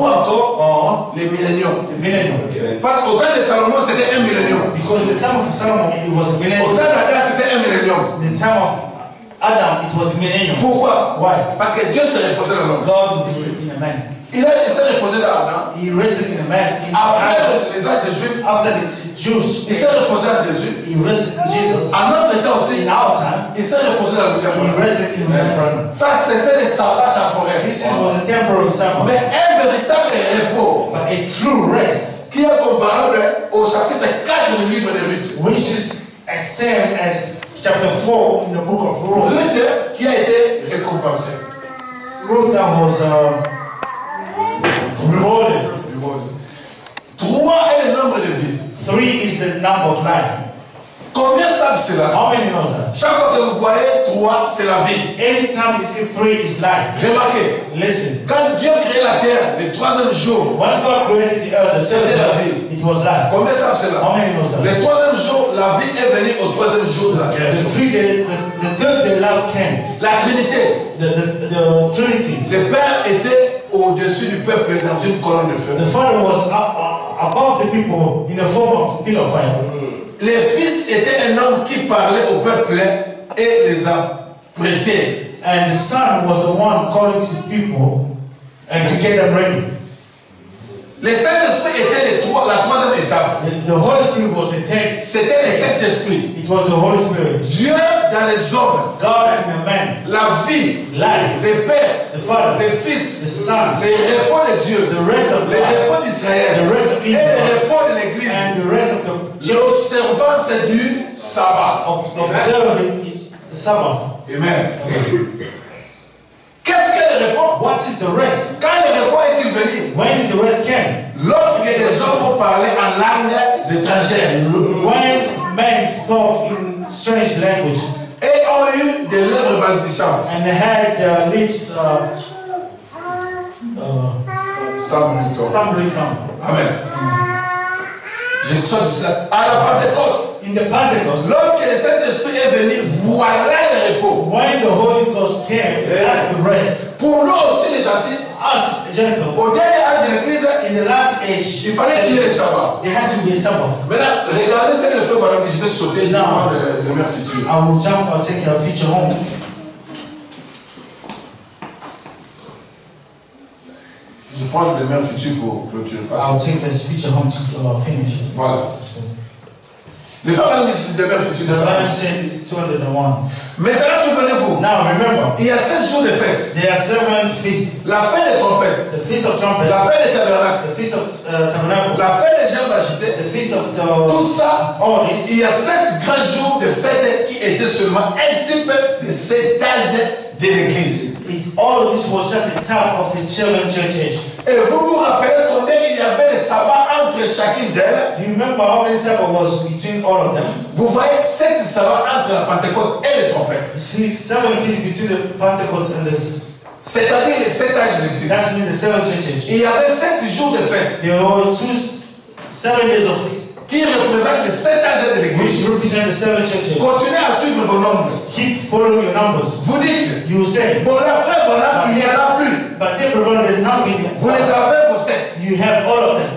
ou encore or les milléniums. the millennium. Parce qu'au temps de Salomon, c'était un millénium. Because the time of Solomon, it was a Au temps d'Adam, c'était un millénium. The time of Adam, it was millennium. Pourquoi? Why? Parce que Dieu se reposait dans l'homme. God rested in a man. Il, s'est reposé dans Adam. He rested in a man. Après les âges des Juifs, After the Jews, il s'est reposé en Jésus. he rested in Jesus. En notre temps aussi, In our time, il s'est reposé dans le he diable. rested in the brother. Ça, c'était les sabbats temporaires. This is- was a temporal Sabbath. Mais un véritable repos But a true rest, qui est comparable au chapitre 4 du livre de Ruth. which is as same as chapter 4 in the book of Ruth. Ruth qui a été récompensée. Ruth that was uh, rewarded. Trois est le nombre de vies. Three is the number of life. Combien savent cela How many knows that? Chaque fois que vous voyez trois, c'est la vie. Anytime you see three is life. Remarquez, Listen, quand Dieu créait la terre le troisième jour, when God created the earth, the C'était la vie. it was life. combien savent cela How many knows that? Le troisième jour, la vie est venue au troisième jour de la The création. three day, the, the third day life meeting. Le Père était au-dessus du peuple dans une colonne de feu. The Father was up, uh, above the people in the form of pillar of fire. Le Fils était un homme qui parlait au peuple et les apprêtait. And the Son was the one calling to people and to get them ready. Le Saint-Esprit était le trois- la troisième étape. The, the Holy Spirit was the third. C'était le Saint-Esprit. It was the Holy Spirit. Dieu dans les hommes, God and the man, la vie, life, le Père, the Father, le the Fils, Son, les repos de Dieu, the rest of les God, repos d'Israël the rest of et Israel, les repos de l'Église. and the rest of the church L'observance du sabbat. observing it's the Sabbath. Amen. Qu'est-ce que le repos What is the rest? Quand le repos est-il venu? When is the rest came? Lorsque les hommes ont parlé en langues étrangères When men spoke in strange language et ont eu des lèvres and they had their lips uh, uh, Stumbling tongue. Amen. Je cela. À la Pentecôte, In the Pentecost, lorsque le Saint-Esprit est venu, voilà le when the Holy Ghost came, that's the rest. Pour nous aussi, les gentils, Us, gentlemen, au dernier âge de l'Église, in the last age, il fallait qu'il y ait le sabbat. there has to be a Sabbath. Maintenant, regardez ce que le frère dit. Je vais sauter, prendre le, le futur. I will jump, I'll take your future home. Je prends le mien futur pour clôturer. I'll take this future home to uh, finish. Voilà. Le The pas? Bible said it's 201. Maintenant, souvenez-vous, Now remember, il y a sept jours de fête. there are seven feasts. La fête des trompettes, The Feast of Trumpets, la fête des tabernacles, the Feast of uh, Tabernacle, la fête des gerbes agitées. the Feast of Tout the... ça, All this, il y a sept grands jours de fête qui étaient seulement un type de cet âge de l'Église. all of this was just a type of the children church age. Et vous vous rappelez combien il y avait de sabbats entre chacune d'elles? You remember how many Sabbath was between all of them? Vous voyez sept sabbats entre la Pentecôte et les trompettes. See, seven feasts between the Pentecost and this. C'est-à-dire les sept âges de l'Église. That's mean the seven church age. Il y avait sept jours de fête There were two, seven days of feast, qui représentent les sept âges de l'Église. Continuez à suivre vos nombres. Keep following your numbers. Vous dites, You say, bon là frère Bonham, il n'y en a plus. but Abraham, there's nothing. Vous les avez vos sept. You have all of them.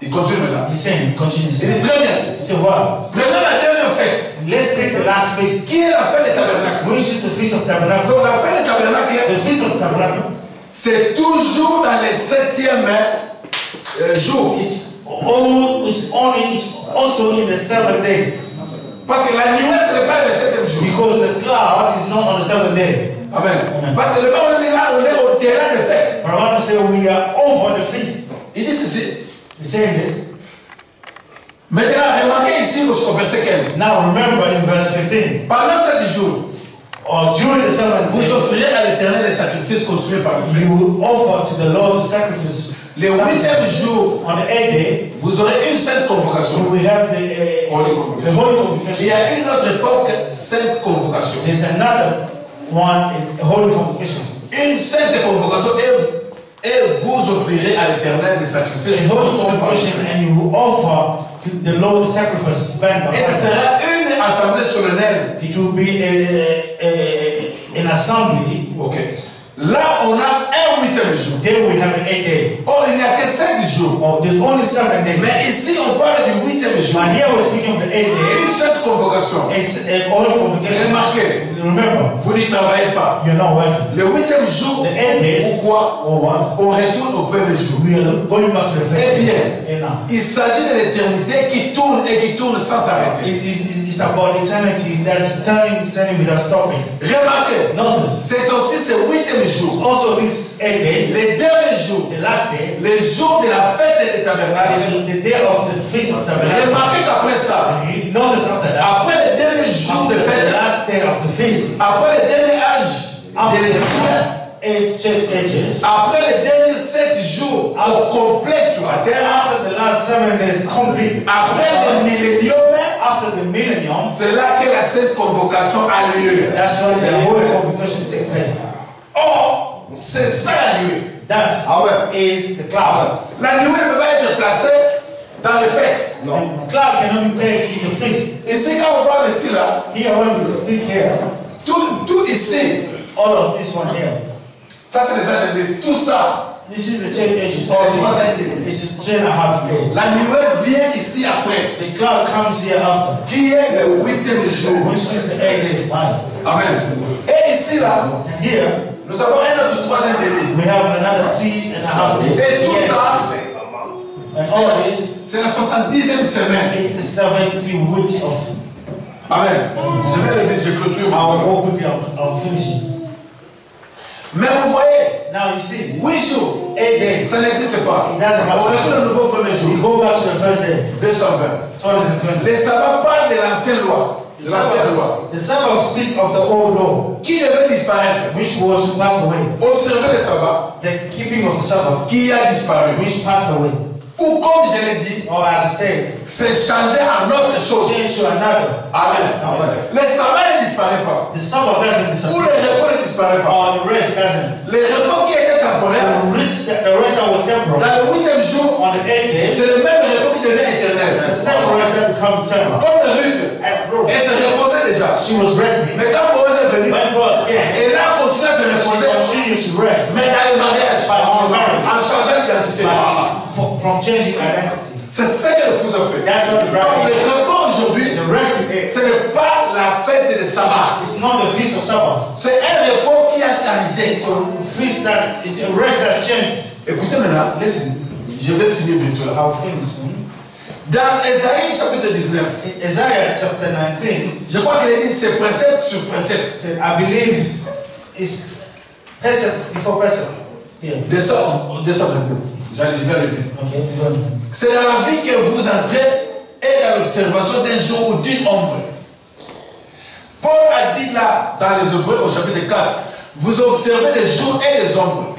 Il continue maintenant. He's saying, continue. Il dit très bien. Said, what? Prenons la dernière fête. Let's take the last feast, Qui est la fête des tabernacles? Which is the Feast of Tabernacle? Donc la fête des tabernacles, The Feast of Tabernacle c'est toujours dans les septièmes euh, jours. Almost is only is also in the seven days Parce que la nuée, ce n'est pas le septième jour. because the cloud is not on the seventh day. Amen. Parce que le fait on est là, on est au-delà des fêtes. But I want to say we are over the feast. Il dit ceci. He's saying this. Maintenant, remarquez ici au verset 15. Now remember in verse 15, Pendant sept jours, or during the seventh vous day, offrirez à l'éternel les sacrifices consumés par le feu. you will offer to the Lord the sacrifice. Le huitième jour, On the day, vous aurez une sainte convocation. we have the, uh, Holy the convocation. holy Il convocation. y a une autre époque, sainte convocation. There's another one is a holy convocation. Une sainte convocation et, et vous offrirez à l'éternel des sacrifices A holy convocation and you will offer to the Lord the sacrifice Et ce sera une assemblée solennelle. It will be a, a, an assembly. Ok. Là, on a un huitième jour. Then we have an eight day. Oh, il n'y a que cinq jours. Oh, there's only seven days. Mais ici, on parle du huitième jour. But here we're speaking of the eight Une days. seule convocation. It's a holy convocation. Remarquez, Remember, vous n'y travaillez pas. you're not working. Le huitième jour, The eight days, pourquoi or what? on retourne au premier jour We are going back to the first Eh day. bien, And now, il s'agit de l'éternité qui tourne et qui tourne sans s'arrêter. it is it's, it's about eternity that's turning, turning without stopping. Remarquez, Notice, c'est aussi ce huitième jour, also these eight days, les derniers jours, the last day, les jours de la fête des tabernacles. the, the day of the feast of tabernacle. Remarquez qu'après ça, Notice after that, après les derniers jours de after the fête, last day of the feast, après les derniers âges the l'Église, last eight ages, après les derniers sept jours au complet sur la terre, after the last seven days complete, après le millénium, after the millennium, c'est là que la sainte convocation a lieu. that's when the holy convocation takes place. Or, c'est ça la nuée. That Amen. is the cloud. La nuée ne peut pas être placée dans les fêtes. And the cloud cannot be placed in the feast. Ici, quand on parle ici, là, Here, when we speak here, tout, tout ici, all of this one here, Ça, c'est les âges de Tout ça, This is the change age. Oh, that? It's three and a half days. la nuée vient ici après, The cloud comes here after, qui est le huitième jour? which is the eight days time. Amen. Et ici, là, And here, nous avons un autre troisième demi. we have another three and a half days. Et tout ça, c'est la 70e semaine. is the 70 weeks of. Amen. Je vais lever, je clôture. I'll go quickly, I'll, I'll finish it. Mais vous voyez, Now you see, huit jours, eight days. ça n'existe pas. On retourne au nouveau premier We jour, go back to the first day, 220. 220. Les sabbats parlent de l'ancienne loi. De l'ancienne loi. The Sabbath speak of the old law, Qui devait disparaître which was passed away. Observez le sabbat The keeping of the Sabbath, qui a disparu. which passed away. Ou comme je l'ai dit, I said, c'est changé en autre chose. Amen. Le sabbat ne disparaît pas. Ou disappear. le repos ne disparaît pas. Le repos qui était temporaire, dans le huitième jour, c'est le même repos qui devient éternel. Comme Ruth, elle se reposait déjà. she was resting. Mais quand Boaz est venu, elle a continué à se reposer, mais dans le mariage, en changeant l'identité. But from, changing identity. C'est ça que l'épouse a fait. That's what the Donc bride le repos aujourd'hui, The rest is ce n'est pas la fête de sabbat. It's not the feast of Sabbath. C'est un repos qui a changé. It's a feast that it's a rest that changed. Écoutez maintenant, Listen, je vais finir bientôt là. I'll finish soon. Dans Esaïe chapitre 19, In Isaiah chapter 19 je crois qu'il dit c'est précepte sur précepte. I believe it's precept before precept. Here. Descends, descends un peu. J'allais, C'est dans la vie que vous entrez et dans l'observation d'un jour ou d'une ombre. Paul a dit là, dans les Hébreux au chapitre 4, vous observez les jours et les ombres,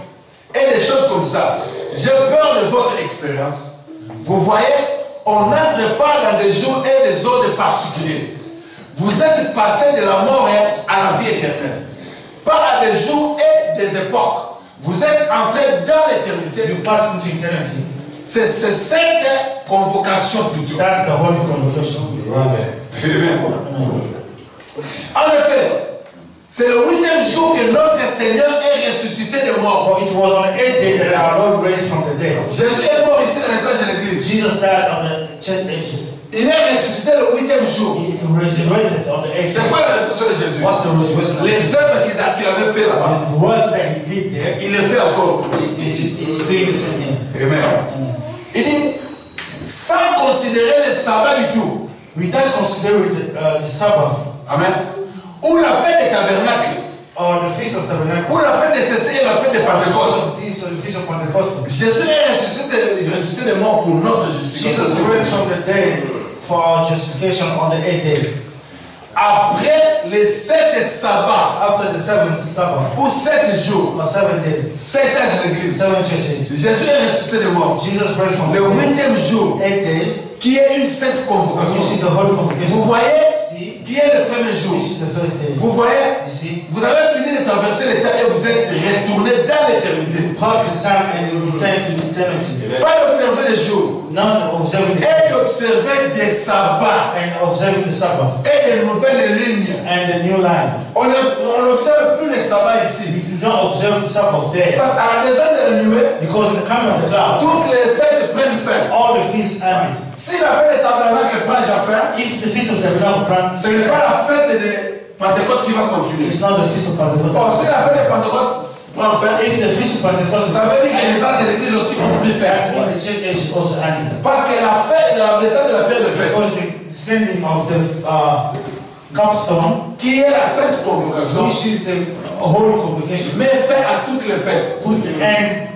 et des choses comme ça. J'ai peur de votre expérience. Vous voyez, on n'entre pas dans des jours et des ordres particuliers. Vous êtes passé de la mort à la vie éternelle. Pas à des jours et des époques. Vous êtes entré dans l'éternité. You pass into eternity. C'est cette convocation plutôt. That's the holy convocation. Amen. Amen. En effet, c'est le huitième jour que notre Seigneur est ressuscité de mort. For it was on the eighth day that our Lord raised from the dead. Jésus est mort ici dans l'essence de l'église. Jesus died on the church ages. Il est ressuscité le huitième jour. Resurrected the C'est quoi la résurrection de Jésus? What's the resurrection? Les œuvres qu'il avait fait là-bas, The works that he did there, il les fait encore ici. he's doing the same here. Amen. Amen. Il dit, sans considérer le sabbat du tout. Without considering the, uh, the Sabbath Amen. Ou la fête des tabernacles. or the Feast of Tabernacles, Ou la fête des Cécés et la fête des Pentecôtes. this or the Feast of Pentecost, Jésus est ressuscité, ressuscité de mort pour notre justification. Jesus raised from the dead for our justification on the eighth day. Après les sept sabbats, After the seventh Sabbath, ou sept jours, or seven days, sept âges de l'église, seven churches, Jésus est ressuscité de mort. Jesus raised from Le the dead. huitième jour, Eight days, qui est une sainte convocation. Vous voyez, qui est le premier jour. Vous voyez, vous avez fini de traverser temps et vous êtes retourné dans l'éternité. Pas d'observer les jours, et d'observer des sabbats et des nouvelles lignes. and the new line. On n'observe plus les sabbats ici. Parce qu'à la maison de la nuée, because in the coming of the cloud, toutes les fêtes prennent fin. all the feasts ended. Si la fête des tabernacles prend déjà fin, If the feast of Tabernacle prends, ce n'est pas la fête de Pentecôte qui va continuer. Or, si la fête de Pentecôte prend fin, ça veut dire que les âges de l'église aussi vont plus faire. Parce que la fête, la blessure de la pierre de fête, Because the sending of the uh, capstone, qui est la sainte convocation, which is the convocation, met fin à toutes les fêtes. put the end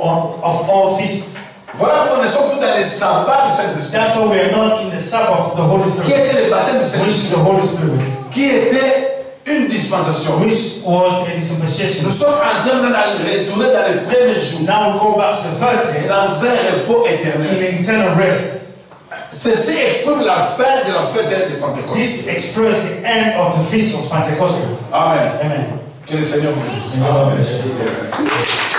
of, of all feasts. Voilà pourquoi nous sommes tous dans les sabbats du Saint-Esprit. That's why we are not in the Sabbath of the Holy Qui Spirit, était le baptême du which Saint-Esprit is the Holy Spirit, Qui était une dispensation? which was a dispensation? Nous sommes en train de retourner dans les premiers jours, Now we go back to the first day dans un repos éternel. the eternal rest. Ceci exprime la fin de la fête de Pentecôte. This the end of the feast of Pentecost. Amen. Amen. Que le Seigneur vous bénisse. You.